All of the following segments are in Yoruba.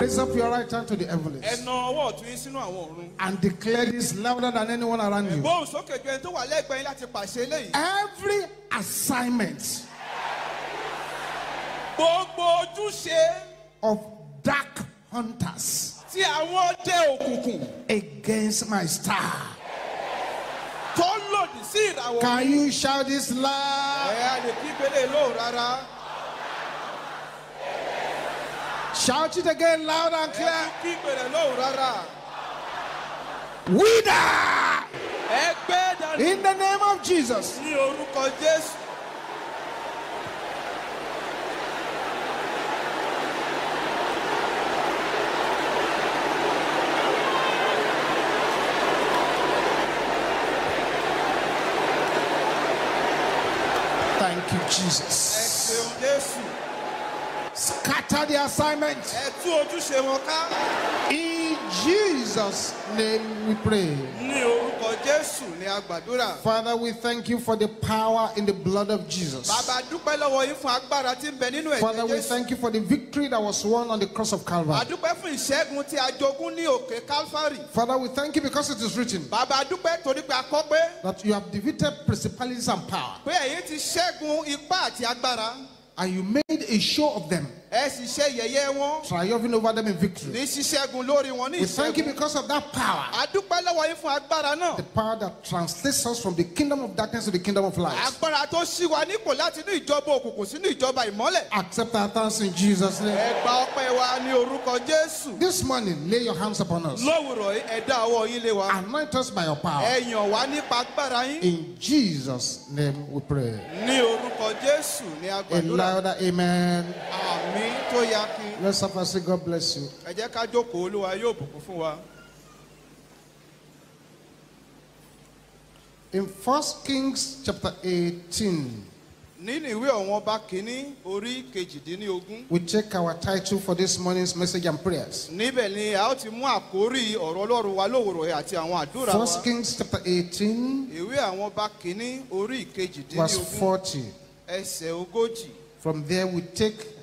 Raise up your right hand to the heavens ẹ na ọwọ́ ọ̀tún yín sínú àwọn ọ̀run. and declare this louder than anyone around you. gbóhùn sókè ju ẹni tó wà lẹ́gbẹ̀ẹ́ yín láti pàṣẹ eléyìí. Every assignment gbogbo ojúṣe of dark hunters tí àwọn ọdẹ òkùnkùn against my star. tó lòdì sí ìràwọ̀ Can you shout this loud? ẹ á lè kí gbélé lóhùn rárá. Shout it again loud and ẹ clear. á kí gbélé lóhùn rárá. Wither ẹ gbé dànù in the name of Jesus. ní orúkọ jésù. Thank you, ẹ Jesus. Scatter the assignment. ẹ tú ojúṣe wọn ká. In Jesus' name we pray. ní orúkọ jésù ní agbàdúrà. Father, we thank you for the power in the blood of Jesus. bàbá dúpẹ́ lọ́wọ́ yín fún agbára tí ń bẹ nínú Father, ẹ̀jẹ̀ we jésù. thank you for the victory that was won on the cross of Calvary. àdúpẹ́ fún ìṣẹ́gun tí a jogún ní òkè calvary. Father, we thank you because it is written bàbá dúpẹ́ torí pé a kọ́ pé that you have defeated principalities and power, pé ẹ̀yin ti ṣẹ́gun ipá àti agbára. And you made a show of them, ẹ sì ṣe yẹ̀yẹ́ wọn triumphing over them in victory. ní ṣíṣẹ́gun lórí wọn ní We thank you ìṣẹ́gun. because of that power, àdúpẹ́ lọ́wọ́ yín fún agbára náà. the power that translates us from the kingdom of darkness to the kingdom of light. agbára tó ṣí wa nípò láti inú ìjọba òkùnkùn sínú ìjọba ìmọ́lẹ̀. Accept our thanks in Jesus' name. ẹ gba ọpẹ́ wa ní orúkọ jésù. This morning, lay your hands upon us. lówùrọ̀ ẹ dá ọwọ́ yín lé wa. Anoint us by your power. ẹ yàn wá nípa agbára yín. In Jesus' name we pray. ní orúkọ jésù ní A agbàdúrà. louder amen. Àmì tó yá kí. Let's have a say, God bless you. ẹ jẹ́ ká jókòó olúwa yóò bùkún fún wa. In 1 Kings chapter 18, nínú ìwé ọ̀wọ́n ọba kínní orí kejìdínlógún. we take our title for this morning's message and prayers. níbẹ̀ ni a ó ti mú àkórí ọ̀rọ̀ ọlọ́run wa lówùrọ̀ yìí àti àwọn àdúrà wa. 1 Kings chapter 18, ìwé àwọn ọba kínní orí verse kejìdínlógún 40. ẹsẹ̀ ogójì. From there, we take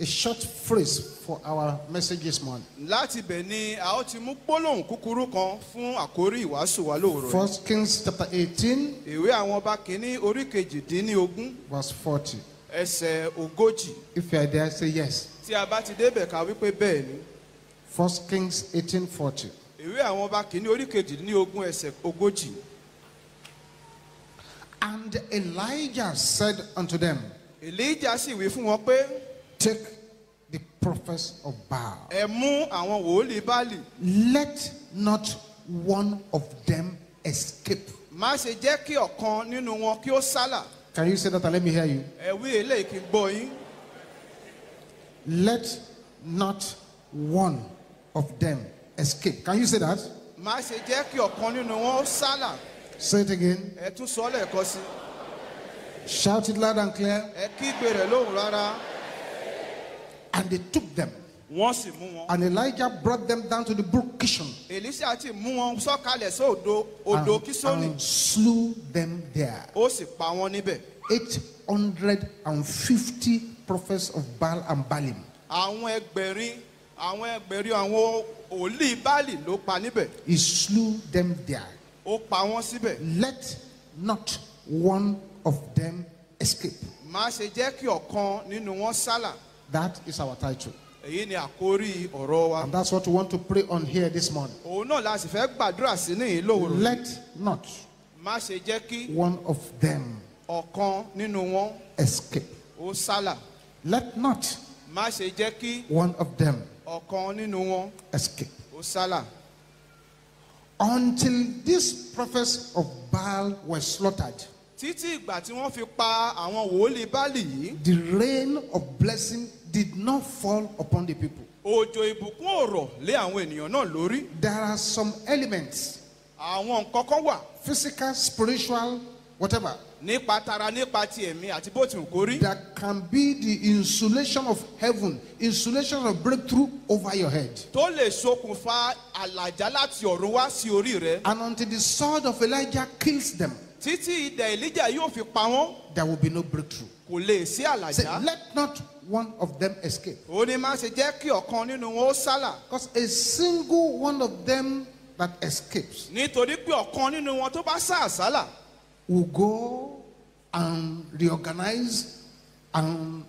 a short phrase for our message this morning. láti bẹ̀ ni a ó ti mú gbólóhùn kúkúrú kan fún àkórí ìwàásù wa yìí. 1 Kings chapter 18, ìwé àwọn ọba kínní orí kejìdínlógún verse 40. ẹsẹ̀ ogójì. If you are there, say yes. tí a bá ti débẹ̀ ká wípé bẹ́ẹ̀ ni. 1 Kings 18, 40. ìwé àwọn ọba kìíní orí kejìdínlógún ẹsẹ̀ ogójì. And Elijah said unto them, elijah sì wí fún wọn pé Take the prophets of Baal. ẹ mú àwọn wòlíì báàlì Let not one of them escape. má ṣe jẹ́ kí ọ̀kan nínú wọn kí ó sálà Can you say that and let me hear you? ẹ wí eléyìí kí n gbọ́ yín Let not one of them escape. Can you say that? má ṣe jẹ́ kí ọ̀kan nínú wọn ó sálà Say it again. ẹ tún sọ lẹ́ẹ̀kan sí Shout it loud and clear. ẹ kígbe rẹ̀ lóhùn rárá And they took them. wọ́n sì mú wọn. And Elijah brought them down to the brook Kishon èlísà ti mú wọn sọ̀kalẹ̀ sí odò and, kísónì and slew them there. ó sì pa wọn níbẹ̀. 850 prophets of Baal and Baalim. àwọn ẹgbẹ̀rin àwọn ẹgbẹ̀rin àwọn òlíì báàlì ló pa níbẹ̀ He slew them there. ó pa wọ́n síbẹ̀. Let not one of them escape. má ṣe jẹ́ kí ọ̀kan nínú wọn sálà That is our title. èyí ni àkórí ọ̀rọ̀ wa. And that's what we want to pray on here this morning. òun náà la sì fẹ́ gbàdúrà sí ní ìlòwòrò. Let not má ṣe jẹ́ kí one of them ọ̀kan nínú wọn escape. ó sálà. Let not má ṣe jẹ́ kí one of them ọ̀kan nínú wọn escape. ó sálà. Until these prophets of Baal were slaughtered, títí ìgbà tí wọ́n fi pa àwọn wòlíì báàlì yìí the rain of blessing did not fall upon the people. òjò ìbùkún ò rọ̀ lé àwọn ènìyàn náà lórí. There are some elements, àwọn nǹkan kan wà physical, spiritual, whatever, nípa tara nípa ti ẹ̀mí àti bó ti wù kó rí. that can be the insulation of heaven, insulation of breakthrough over your head. tó lè ṣokùnfà àlàjá láti ọ̀run wá sí orí rẹ. And until the sword of Elijah kills them, títí idà elijah yóò fi pa wọ́n there will be no breakthrough. kò lè sí Say, àlàjá. let not one of them escape. ó ní má ṣe jẹ́ kí ọ̀kan nínú wọn ó sálà Because a single one of them that escapes nítorí pé ọ̀kan nínú wọn tó bá sá àsálà will go and reorganize and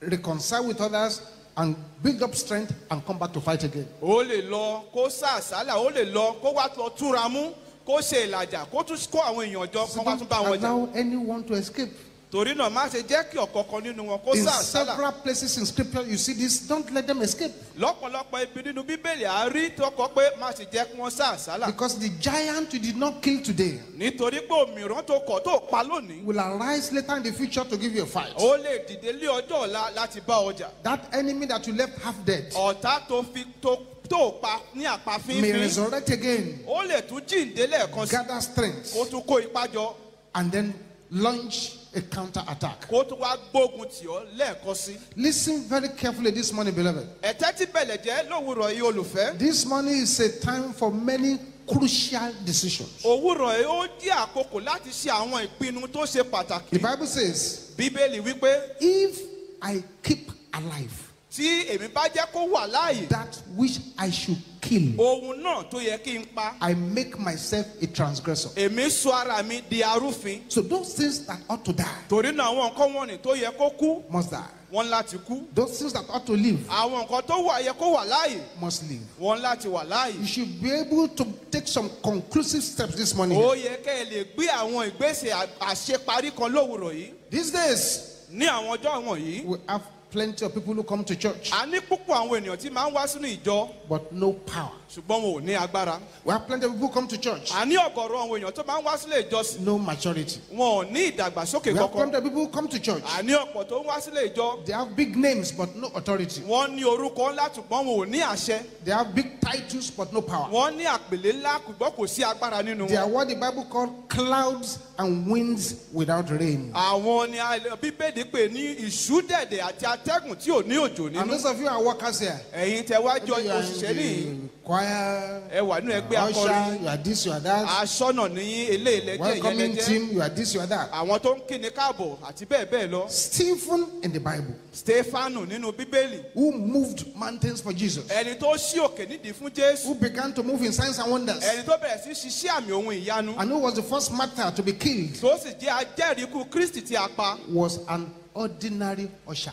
reconcile with others and build up strength and come back to fight again. ó lè lọ kó sá àsálà ó lè lọ kó wá lọ túra mú kó ṣe ìlàjà kó tún kó àwọn èèyàn jọ kó wá tún bá wọn jà allow anyone to escape. Torí náà má ṣe jẹ́ kí ọ̀kọ̀ọ̀kan nínú wọn kó In sá àsálà several places in scripture, you see this. Don't let them escape. lọ́pọ̀lọpọ̀ ibi nínú bíbélì à rí tó kọ pé má ṣe jẹ́ kí wọ́n sá àsálà Because the giant you did not kill today nítorí pé òmìrán tó kọ̀ tó pa lónìí will arise later in the future to give you a fight. ó lè dìde lé ọjọ́ ọ̀la láti bá ọjà That enemy that you left half dead ọ̀tá tó fi tó tó pa ní àpá may fínfín resurrect again, ó lè tún jíǹde lẹ́ẹ̀kan sí gather strength, kó tún kó ipá jọ and then launch a counter attack. kó tún wá gbógun tì ọ́ lẹ́ẹ̀kan sí. Listen very carefully this morning, beloved. ẹ̀tẹ́ tí bẹ̀lẹ̀ jẹ́ lówùrọ̀ yìí olùfẹ́. This morning is a time for many crucial decisions. òwúrọ̀ yìí ó jẹ́ àkókò láti ṣe àwọn ìpinnu tó ṣe The pàtàkì. Bible says, bíbélì wípé If I keep alive tí èmi bá jẹ́ kó wà láàyè that which I should kill, ohun náà tó yẹ kí n pa I make myself a transgressor. èmi sọ ara mi di arúfin. So those things that ought to die torí náà àwọn nǹkan wọ̀nyí tó yẹ kó kú must die. wọ́n láti kú. Those things that ought to live àwọn nǹkan tó wà yẹ kó wà láàyè must live. wọ́n láti wà láàyè. You should be able to take some conclusive steps this morning. ó yẹ kẹ́ ẹ lè gbé àwọn ìgbésẹ̀ àṣeparí kan lówùrọ̀ yìí. These days, ní àwọn ọjọ́ wọ̀nyí we have plenty of people who come to church, a ní púpọ̀ àwọn ènìyàn tí máa ń wá sínú ìjọ but no power. ṣùgbọ́n wọn ò ní agbára. We have plenty of people who come to church, a ní ọ̀gọ̀rọ̀ àwọn èèyàn tó máa ń wá sílé ìjọsìn no maturity. wọn ò ní ìdàgbàsókè We have kankan. plenty of people who come to church, a ní ọ̀pọ̀ tó ń wá sílé ìjọ they have big names but no authority. wọ́n ní orúkọ ńlá ṣùgbọ́n wọn ò ní àṣẹ. They have big titles but no power. wọ́n ní àpèlé ńlá ṣùgbọ́n kò sí agbára nínú They are what the Bible called clouds and winds without rain. àwọn ni a- bíbélì pè ní ìṣúdẹ̀dẹ̀ àti atẹ́gùn tí ò ní òjò And nínú. those of you are workers here, ẹ̀yin tẹ wá jọ òṣìṣẹ́ nìyí choir, ẹ wà nínú ẹgbẹ́ usher, akọrin. you are this, you are that. aṣọ́nà ní ilé ìlẹ́jẹ̀ Welcoming ìyẹlẹ́jẹ́ team, you are this, you are that. àwọn tó ń kíni káàbọ̀ àti bẹ́ẹ̀ bẹ́ẹ̀ lọ. Stephen in the Bible, stefanu nínú bíbélì. Who moved mountains for Jesus, ẹni tó ṣí òkè nídìí fún jésù. Who began to move in signs and wonders, ẹni tó bẹ̀rẹ̀ sí ṣiṣẹ́ àmì ohun ìyanu. And who was the first martyr to be killed, tó sì jẹ́ ajẹ́rìí ikú kristi tí a pa. Was an ordinary usher.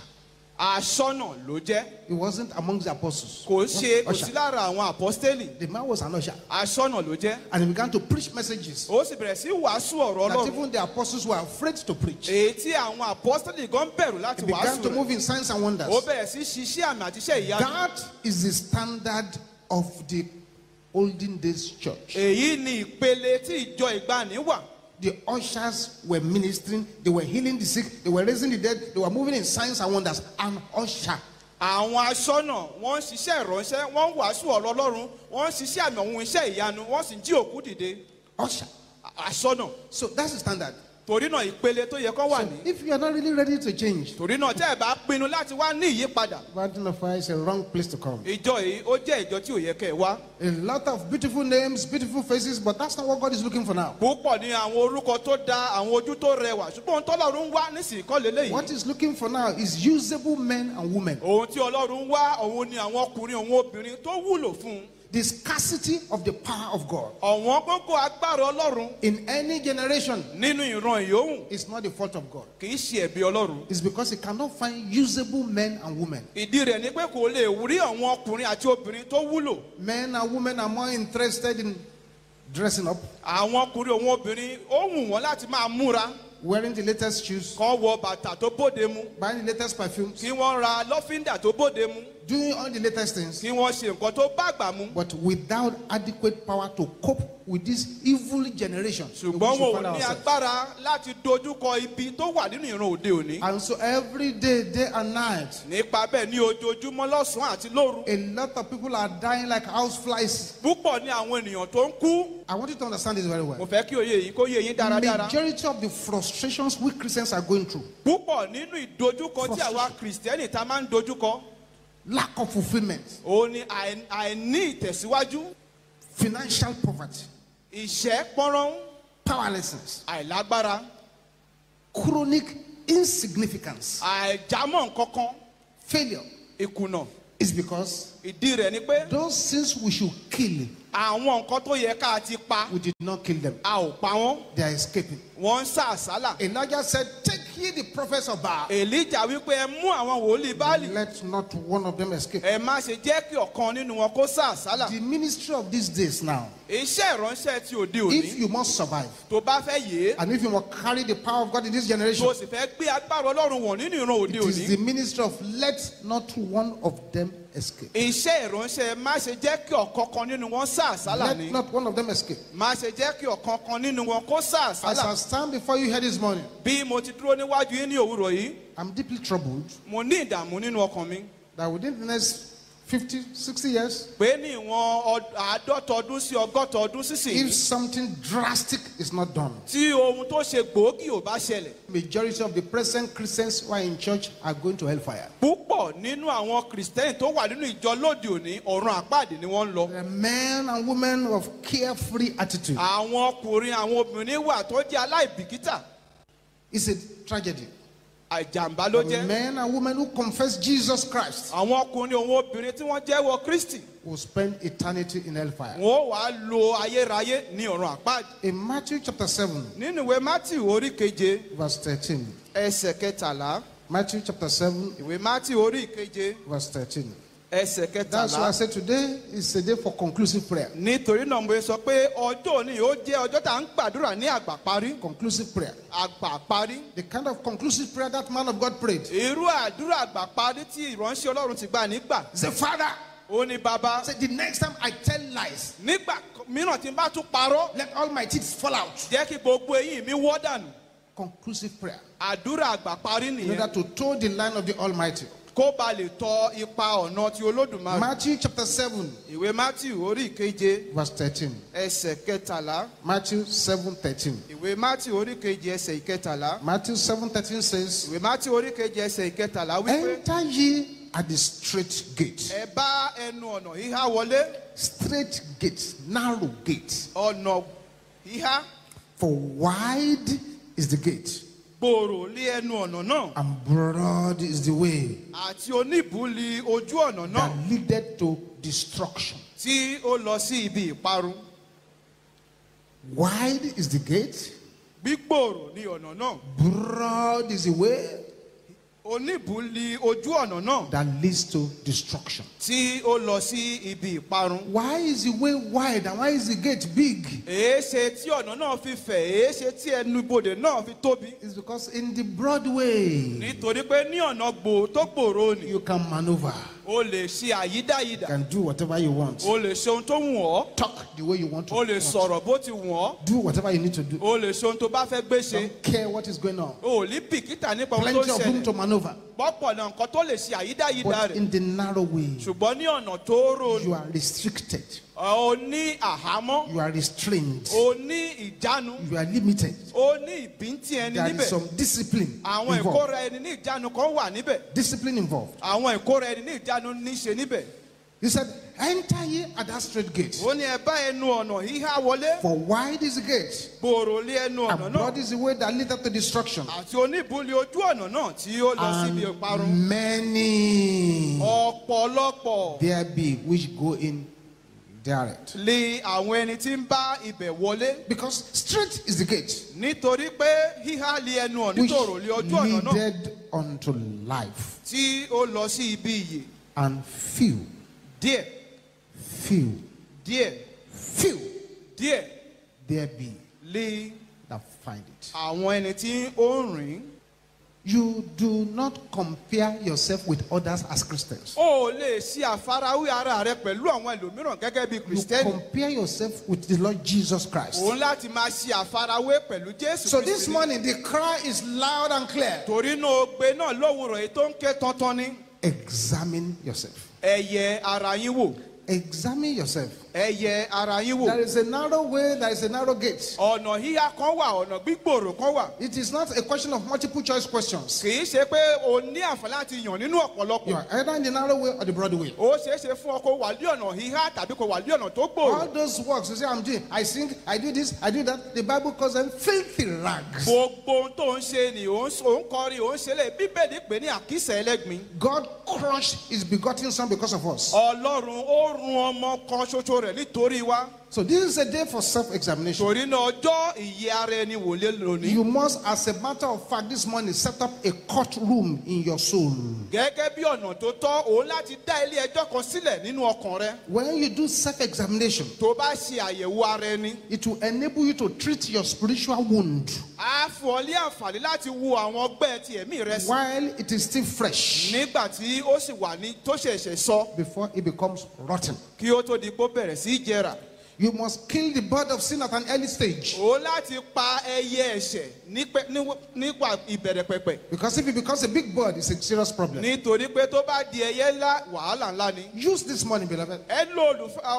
Aṣọ́nà ló jẹ́ He wasn't amongst the apostles. kò ṣe kò sí lára àwọn àpọ́stélì The man was an usher. aṣọ́nà ló jẹ́ And he began to preach messages ó sì bẹ̀rẹ̀ sí wàásù ọ̀rọ̀ that ọlọ́run even the apostles were afraid to preach. èyí tí àwọn àpọ́stélì gan bẹ̀rù láti He began wàásù to rẹ̀ move in signs and wonders. ó bẹ̀rẹ̀ sí ṣiṣẹ́ àmì àti iṣẹ́ ìyanu That is the standard of the olden days church. èyí ni ìpele tí ìjọ ìgbàanì wà The ushers were ministering, they were healing the sick, they were raising the dead, they were moving in signs and wonders. An usher. àwọn aṣọ́nà wọ́n ń ṣiṣẹ́ ìránṣẹ́ wọ́n ń wàásù ọ̀rọ̀ ọlọ́run wọ́n ń ṣiṣẹ́ àmì ohun iṣẹ́ ìyanu wọ́n sì ń jí òkú dìde Usher. Aṣọ́nà So that's the standard. Torí náà ìpele tó yẹ kó wà So ní. if you are not really ready to change, torí náà tẹ́ ẹ bá pinnu láti wá ní ìyípadà Mountain of Fire is a wrong place to come. ìjọ yìí ó jẹ́ ìjọ tí ò yẹ kẹ́ ẹ wá. A lot of beautiful names, beautiful faces, but that's not what God is looking for now. púpọ̀ ní àwọn orúkọ tó da àwọn ojú tó rẹwà ṣùgbọ́n ohun tọ́lọ́run ń wá nísìnyí kọ́ lélẹ́yìí. What he's looking for now is usable men and women. ohun tí ọlọ́run ń wá òun ni àwọn ọkùnrin òun obìnrin tó wúlò fún un. The scarcity of the power of God ọ̀wọ́n gbogbo agbára ọlọ́run in any generation nínú ìran ìyóhùn is not the fault of God. kì í ṣe ẹ̀bi ọlọ́run. It's because he cannot find usable men and women. ìdí rẹ̀ ni pé kò lè rí àwọn ọkùnrin àti obìnrin tó wúlò. Men and women are more interested in dressing up, àwọn ọkùnrin òun obìnrin ó wù wọ́n láti máa múra wearing the latest shoes, kán wọ bàtà tó bóde mu buying the latest perfumes, kí wọ́n ra lọ́fíńdà tó bóde mu doing all the latest things, kí wọ́n ṣe nǹkan tó bá gbà mu. but without adequate power to cope with this evil generation. ṣùgbọ́n wọn ò ní agbára láti dojúkọ ibi tó wà nínú ìran òde òní. And so every day, day and night, nípa bẹ́ẹ̀ ní ojoojúmọ́ lọ́sàn-án àti lóru. a lot of people are dying like house flies. púpọ̀ ní àwọn ènìyàn tó ń kú. I want you to understand this very mo well. fẹ́ kí òye yìí kó yé yín dáradára. Majority of the frustrations we Christians are going through, púpọ̀ nínú ìdojúkọ tí àwa kìrìsìtẹ́nì ta máa ń dojúkọ. Lack of fulfillment, òun ni àì- àìní ìtẹ̀síwájú. Financial poverty, ìṣẹ́ pọ́nrán powerlessness, àìlágbára. Chronic insignificance, àìjámọ̀ nǹkan kan failure. Ìkùnà. Is because ìdí rẹ̀ ni pé those things we should kill, àwọn nǹkan tó yẹ ká ti pa we did not kill them. a ò pa wọ́n. They are escaping. wọ́n ń sá àsálà. Elijah said, Ye the prophets of Baal. èlíjà wípé ẹ mú àwọn wòlíì báàlì Let not one of them escape. ẹ má ṣe jẹ́ kí ọ̀kan nínú wọn kó sá àsálà. The ministry of these days now, iṣẹ́ ìránṣẹ́ ti òde if òní you must survive, tó bá fẹ́ yé and if you must carry the power of God in this generation, tó sì fẹ́ gbé agbára ọlọ́run wọ̀n nínú ìran òde it is òní. the ministry of let not one of them escape. iṣẹ́ ìránṣẹ́ má ṣe jẹ́ kí ọ̀kankan nínú wọn sá àsálà Let ni not one of them escape. má ṣe jẹ́ kí ọ̀kankan nínú wọn kó sá As àsálà. I stand before you here this morning, bí mo ti dúró níwájú yín ní òwúrọ̀ yìí I'm deeply troubled mo ní ìdààmú nínú ọkàn mi that within the next 50, 60 years, pé ní ìwọ̀n àádọ́ta ọdún sí ọgọ́ta ọdún sísìn if something drastic is not done, tí ohun tó ṣe gbòógì ò bá ṣẹlẹ̀ majority of the present Christians who are in church are going to hellfire. púpọ̀ nínú àwọn kìrìsìtẹ́nì tó wà nínú ìjọ lóde òní ọ̀run àpáàdé ni wọ́n ń lọ. The men and women of carefree attitude. àwọn ọkùnrin àwọn obìnrin wà tó jẹ́ aláìbìkítà It's a tragedy. Àjàmbá ló jẹ́. men and women who confess Jesus Christ àwọn ọkùnrin òun obìnrin tí wọ́n jẹ́wọ́ kristi will spend eternity in hellfire. wọ́n wà á lo ayérayé ní ọ̀run àpáàdé. In Matthew chapter 7, nínú ìwé matthew orí keje verse 13. ẹsẹ̀ kẹtàlá Matthew chapter 7, ìwé matthew orí keje verse 13. Ẹsẹ̀ That's why I kẹtàlá. said today is a day for conclusive prayer. nítorí náà mo sọ pé ọjọ́ òní ó jẹ́ ọjọ́ tá à ń gbàdúrà ní àgbà parí Conclusive prayer. àgbà parí. The kind of conclusive prayer that man of God prayed. irú àdúrà àgbà parí tí ìránṣẹ́ ọlọ́run ti gbà nígbà Say, Father, ó ní bàbá say the next time I tell lies, nígbà mìíràn tí n bá tún parọ́ let all my teeth fall out. jẹ́ kí gbogbo eyín mi wọ́ dànù Conclusive prayer. àdúrà àgbà parí In nìyẹn order to toe the line of the Almighty. Kó ba lè tọ ipa ọ̀nà ti olódùmarè Matthew chapter 7, ìwé matthew orí ìkeje verse 13. ẹsẹ̀ kẹtàlá Matthew 7, 13. ìwé matthew orí keje ẹsẹ̀ ìkẹtàlá Matthew 7, 13 says, ìwé matthew orí keje ẹsẹ̀ ìkẹtàlá wípé Enter ye at the straight gate. ẹ bá ẹnu ọ̀nà híhá wọlé Straight gate, narrow gate. ọ̀nà híhá For wide is the gate, gbòòrò lé ẹnu ọ̀nà náà. And broad is the way àti oníbùúli ojú ọ̀nà náà. that leadeth to destruction. tí ó lọ sí ibi ìparun. Wide is the gate, gbígbòòrò ní ọ̀nà náà. Broad is the way oníbùúli ojú ọ̀nà náà that leads to destruction. tí ó lọ sí ibi ìparun. Why is the way wide and why is the gate big? èéṣe tí ọ̀nà náà fi fẹ̀ èéṣe tí ẹnu ibodè náà fi tóbi. It's because in the broad way nítorí pé ní ọ̀nà gbò tó gbòòrò ni you can maneuver, o lè ṣe you can do whatever you want, o lè ṣe ohun tó wù ọ́ talk the way you want to, o lè want. sọ̀rọ̀ bó ti wù ọ́ do whatever you need to do. o lè ṣe ohun tó bá fẹ́ gbé ṣe Don't care what is going on. o ò ní bìkítà nípa ohun tó Plenty of room to maneuver. pọ́pọ̀ náà nǹkan tó lè ṣe àyídáyidà But in the narrow way, ṣùgbọ́n ní ọ̀nà tó you are restricted, o ní àhámọ́. You are restrained, o ní ìjánu. You are limited. o ní ìbíntí ẹni There is níbẹ̀. some discipline àwọn involved. ìkóra ẹni ní ìjánu kan wà níbẹ̀. Discipline involved. àwọn ìkóra ẹni ní ìjánu ní ṣe níbẹ̀. He said, Enter ye at that straight gate. ó ní ẹ bá ẹnu ọ̀nà híhá wọlé. For wide is the gate, gbòòrò lé ẹnu ọ̀nà and náà. broad is the way that leadeth to destruction. àti oníbùúlì ojú ọ̀nà náà tí ó lọ síbi ìparun And many ọ̀pọ̀lọpọ̀. there be which go in direct. lé àwọn ẹni tí ń bá ibẹ̀ wọlé. Because straight is the gate, nítorí pé híhá lé ẹnu which nítorò lé ojú ọ̀nà náà. leadeth unto life. tí ó lọ sí ibi ìyè. And few, díẹ̀. Few, díẹ̀. Few. Díẹ̀. There be lé that find it. àwọn ẹni tí ó ń rìn You do not compare yourself with others as Christians. ó lè ṣe àfarawé ara rẹ pẹ̀lú àwọn ẹlòmíràn gẹ́gẹ́ bí You kìrìsìtẹ́nì compare yourself with the Lord Jesus Christ. òun láti máa ṣe àfarawé pẹ̀lú jésù So this ni. morning, the cry is loud and clear. torí náà ogbe náà lówùrọ̀ èyí tó ń ké tọ́tán ní Examine yourself. ẹ̀yẹ ara yín wò Examine yourself. Ẹ yẹ ara yín wò There is a narrow way, there is a narrow gate. ọ̀nà híhá kan wà ọ̀nà gbígbòòrò kan wà It is not a question of multiple choice questions. kì í ṣe pé o ní àǹfààní láti yàn nínú You ọ̀pọ̀lọpọ̀ are either in the narrow way or the broad way. ó ṣeé ṣe fún ọ kó wà ní ọ̀nà híhá tàbí kó wà ní ọ̀nà tó All gbòòrò those works you say I'm doing, I sing, I do this, I do that. The Bible calls them filthy rags. gbogbo ohun tó ń ṣe ni ò ń ò ń kọrin ò ń ṣe lè bíbélì pé ní àkísà ẹlẹ́gbin God crushed his begotten son because of us. ọlọ́run ó run ọmọ kan ṣoṣo rẹ̀ nítorí wa So this is a day for self-examination. torí náà ọjọ́ ìyè ara ẹni wò lé lónìí. You must, as a matter of fact, this morning set up a courtroom in your soul. gẹ́gẹ́ bí ọ̀nà tó tọ́ òun láti dá ilé ẹjọ́ kan sílẹ̀ nínú ọkàn rẹ. When you do self-examination, tó bá ṣe àyẹ̀wò ara ẹni it will enable you to treat your spiritual wound. á fún ọ ní àǹfààní láti wo àwọn ọgbẹ́ ti ẹ̀mí rẹ sí. While it is still fresh. Nígbà tí ó sì wà ní tó ṣẹ̀ṣẹ̀ sọ. Before it becomes rotten. kí ó tó di pé ó bẹ̀rẹ̀ sí í jẹrà You must kill the bird of sin at an early stage. òun láti pa ẹyẹ ẹ̀ṣẹ̀ nípa ìbẹ̀rẹ̀ pẹ̀pẹ̀ Because if it becomes a big bird, it's a serious problem. nítorí pé tó bá di ẹyẹ ńlá wàhálà ńlá ni Use this morning, beloved. ẹ lo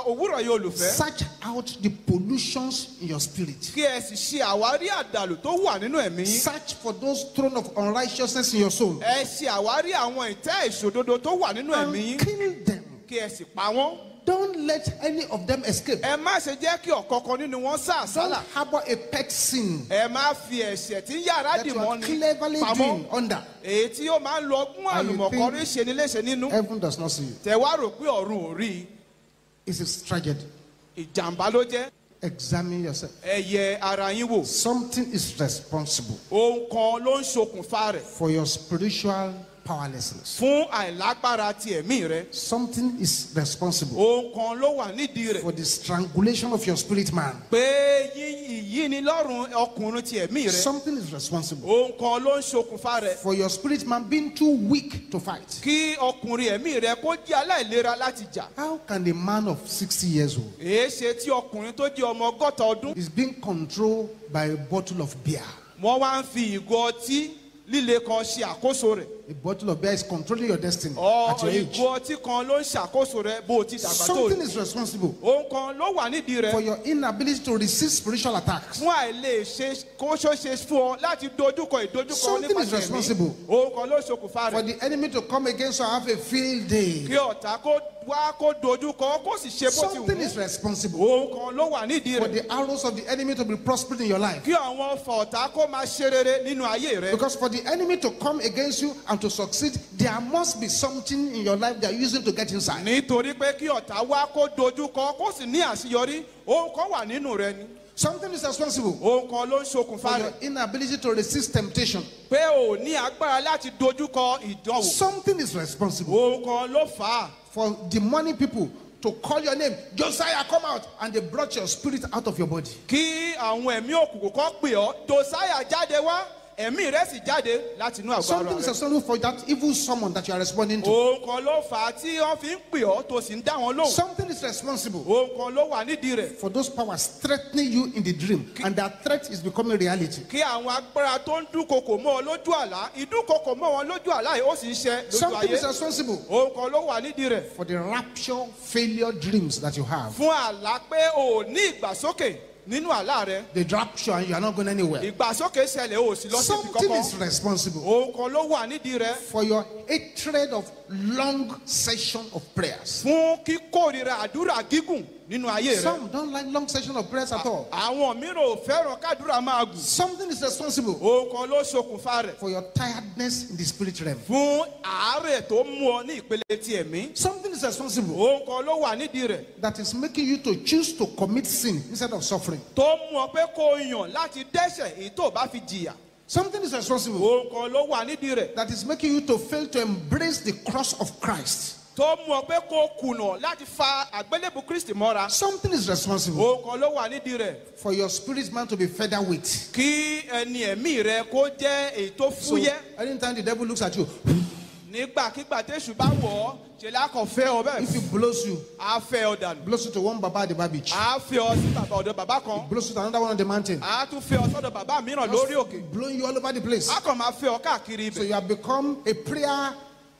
òwúrọ̀ yìí olùfẹ́ Search out the pollutions in your spirit. kí ẹ sì ṣe àwárí àdàlù tó wà nínú ẹ̀mí Search for those throne of unrighteousness in your soul. ẹ ṣe àwárí àwọn ìtẹ́ ìṣòdodo tó wà nínú ẹ̀mí And kill them. kí ẹ sì pa wọ́n Don't let any of them escape. ẹ má ṣe jẹ́ kí ọ̀kọ̀ọ̀kan nínú wọn sá Don't àsálà harbor a pet sin ẹ má fi ẹ̀ṣẹ̀ tí yàrá that dì you mọ́ are ni cleverly pamọ́ doing under. èyí tí ó máa ń lo ọgbọ́n you àlùmọ̀kọ́rí ṣe ni léṣe nínú Heaven does not see you. tẹ wá rò pé ọ̀run ò rí i. It's a tragedy. ìjàmbá ló jẹ́ Examine yourself. ẹ yẹ ara yín wò Something is responsible ohun kan ló ń ṣokùnfà rẹ̀ for your spiritual powerlessness. fún àìlágbára ti ẹ̀mí rẹ Something is responsible ohun kan ló wà nídìí rẹ̀ for the strangulation of your spirit man. pé yíyí ni lọ́rùn ọkùnrin ti ẹ̀mí rẹ Something is responsible ohun kan ló ń ṣokùnfà rẹ̀ for your spirit man being too weak to fight. kí ọkùnrin ẹ̀mí rẹ kó jẹ́ aláìlera láti jà How can a man of 60 years old èé ṣe tí ọkùnrin tó jẹ́ ọmọ ọgọ́ta ọdún is being controlled by a bottle of beer? wọ́n wá ń fi ìgò ọtí líle kan ṣe àkóso rẹ̀ A bottle of beer is controlling your destiny ọ at your age. ìgò ọtí kan ló ń ṣàkóso rẹ bó o ti dàgbà tó Something is responsible ohun kan ló wà nídìí rẹ for your inability to resist spiritual attacks. fún àìlè ṣe kó ṣó ṣe fún ọ láti dojúkọ ìdojúkọ Something is responsible. ohun kan ló ṣokùnfà For rẹ̀ the enemy to come against you and have a field day. kí ọ̀tá kó wá kó dojúkọ kó sì ṣe bó ti Something wù is responsible ohun kan ló wà nídìí for rẹ̀. the arrows of the enemy to be prospered in your life. kí àwọn ọfà ọ̀tá kó máa ṣe rere nínú ayé rẹ. Because for the enemy to come against you and to succeed, there must be something in your life they are using to get inside. nítorí pé kí ọ̀tá wá kó dojúkọ kó sì ní àṣeyọrí ohun kan wà nínú rẹ ni. Something is responsible ohun kan ló ń for ṣokùnfà your rẹ̀. inability to resist temptation. pé ò ní agbára láti dojúkọ ìdánwò. Something is responsible. Ohun kan ló fà á for demonic people to call your name, Josiah, come out, and they brought your spirit out of your body. kí àwọn ẹ̀mí òkùnkùn kan pè ọ́. Josiah jáde wá ẹ̀mí rẹ̀ sì jáde láti inú àgbà Something is rẹ̀ responsible for that evil summon that you are responding to. kan ló fà á tí wọ́n fi ń pè ọ́ tó sì ń dá wọn lóhùn Something is responsible kan ló wà nídìí rẹ̀ for those powers threatening you in the dream, and that threat is becoming reality. kí àwọn agbára tó ń dúnkokò mọ́ ọ lójú àlá ìdúnkokò mọ́ wọn lójú àlá yìí ó sì ń ṣe lójú Something ayé is responsible kan ló wà nídìí rẹ̀ for the rapture failure dreams that you have. fún àlá pé o ò ní ìgbàsókè nínú àlá rẹ. The rapture and you are not going anywhere. ìgbàsókè ṣẹlẹ̀ o sì lọ sí ibi Something is responsible. Kan ló wà nídìí rẹ̀. For your hatred of long session of prayers. fún kíkórira àdúrà gígùn nínú ayé rẹ Some don't like long session of prayers at all. àwọn mìíràn ò fẹ́ràn kádùrà máa gùn Something is responsible kan ló ṣokùnfà rẹ̀ for your tiredness in the spirit realm. fún àárẹ̀ tó mú ọ ní ìpele ti ẹ̀mí Something is responsible kan ló wà nídìí rẹ̀ that is making you to choose to commit sin instead of suffering. tó mú ọ pé kó o yàn láti dẹ́ṣẹ̀ èyí tó bá fi jìyà Something is responsible kan ló wà nídìí rẹ̀ that is making you to fail to embrace the cross of Christ. Tó mú ọ pé kó kùnà láti fa àgbélébù kristi mọ́ra. Something is responsible ohun kan ló wà nídìí rẹ̀. for your spirit man to be featherweight. kí ẹni ẹ̀mí rẹ kó jẹ́ èyí tó So fúyẹ́. anytime the devil looks at you, nígbàkigbà téṣù bá wọ̀ ọ́ ṣe lákàn fẹ́ ọ bẹ́ẹ̀? if he blows you, á fẹ́ ọ dànù. blows you to one baba at the bar beach, á fẹ́ ọ sí bàbá ọ̀dọ̀ bàbá kan. Blows you to another one on the mountain, á tún fẹ́ ọ sọ́dọ̀ bàbá mìíràn lórí òkè. blowing you all over the place. á kàn máa fẹ́ ọ káàkiri So ibẹ̀. you have become a prayer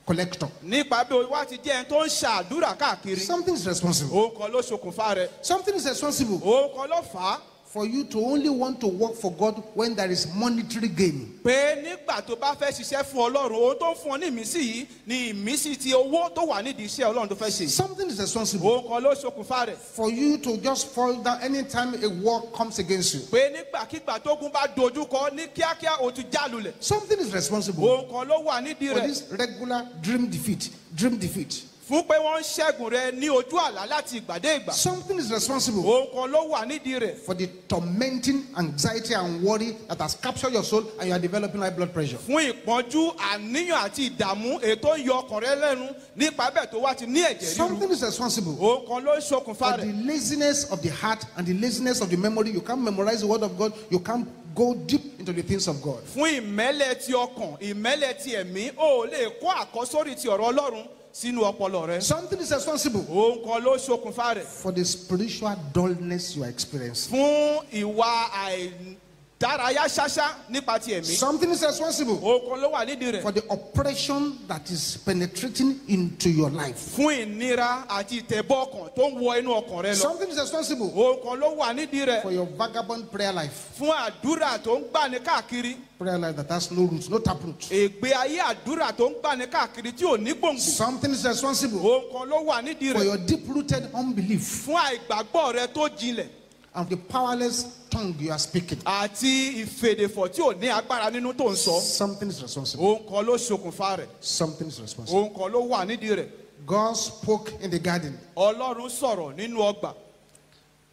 collector. nípa bí o wá ti jẹ́ ẹni tó ń ṣàdúrà káàkiri Something is responsible. òun kan ló ṣokùnfà rẹ̀ Something is responsible òun kan ló fà á for you to only want to work for God when there is monetary gain. pé nígbà tó bá fẹ́ ṣiṣẹ́ fún ọlọ́run ohun tó fún ọ ní ìmísí yìí ni ìmísí ti owó tó wà nídìí iṣẹ́ ọlọ́run tó fẹ́ ṣe Something is responsible òun kan ló ṣokùnfà rẹ̀ for you to just fall down anytime a war comes against you. pé nígbàkigbà tógun bá dojúkọ ní kíákíá o ti já lulẹ̀ Something is responsible òun kan ló wà nídìí for rẹ̀ this regular dream defeat. Dream defeat. Fún pé wọ́n ń ṣẹ́gun rẹ ní ojú àlá láti ìgbà dé ìgbà Something is responsible òun kan ló wà nídìí rẹ̀ for the tormenting anxiety and worry that has captured your soul and you are developing high blood pressure. fún ìpọ́njú àníyàn àti ìdààmú ètò ń yọ ọkàn rẹ lẹ́nu nípa bẹ́ẹ̀ tó wá ti ní ẹ̀jẹ̀ ríru Something is responsible òun kan ló ṣokùnfà for rẹ̀ the laziness of the heart and the laziness of the memory. You can't memorize the word of God. You can't go deep into the things of God. fún ìmẹ́lẹ̀ ti ọkàn ìmẹ́lẹ̀ ti ẹ̀mí ò lè kó àkọ́sórí ti ọ̀rọ̀ ọlọ́run sínú ọpọlọ rẹ Something is responsible òun kan ló ṣokùnfà rẹ̀ for the spiritual dullness you are experiencing. fún ìwà àìdárayá ṣáṣá nípa ti ẹ̀mí. Something is responsible òun kan ló wà nídìí rẹ̀. for the oppression that is penetrating into your life. fún ìnira àti ìtẹ̀bọ̀ ọkàn tó ń wọ inú ọkàn rẹ lọ. Something is responsible òun kan ló wà nídìí rẹ̀. for your vagabond prayer life. fún àdúrà tó ń gbani káàkiri. Prayer life that has no roots, no taproot. ègbé ayé àdúrà tó ń gbani káàkiri tí ò ní gbòǹgbò. Something is responsible òun kan ló wà nídìí for rẹ̀. your deep rooted unbelief. Fún àìgbàgbọ́ rẹ tó jinlẹ̀ and the powerless tongue you are speaking. àti ìfèdèfọ̀ tí ò ní agbára nínú tó ń sọ Something is responsible. òun kan ló ṣokùnfà rẹ̀ Something is responsible. òun kan ló wà nídìí rẹ̀ God spoke in the garden. ọlọ́run sọ̀rọ̀ nínú ọgbà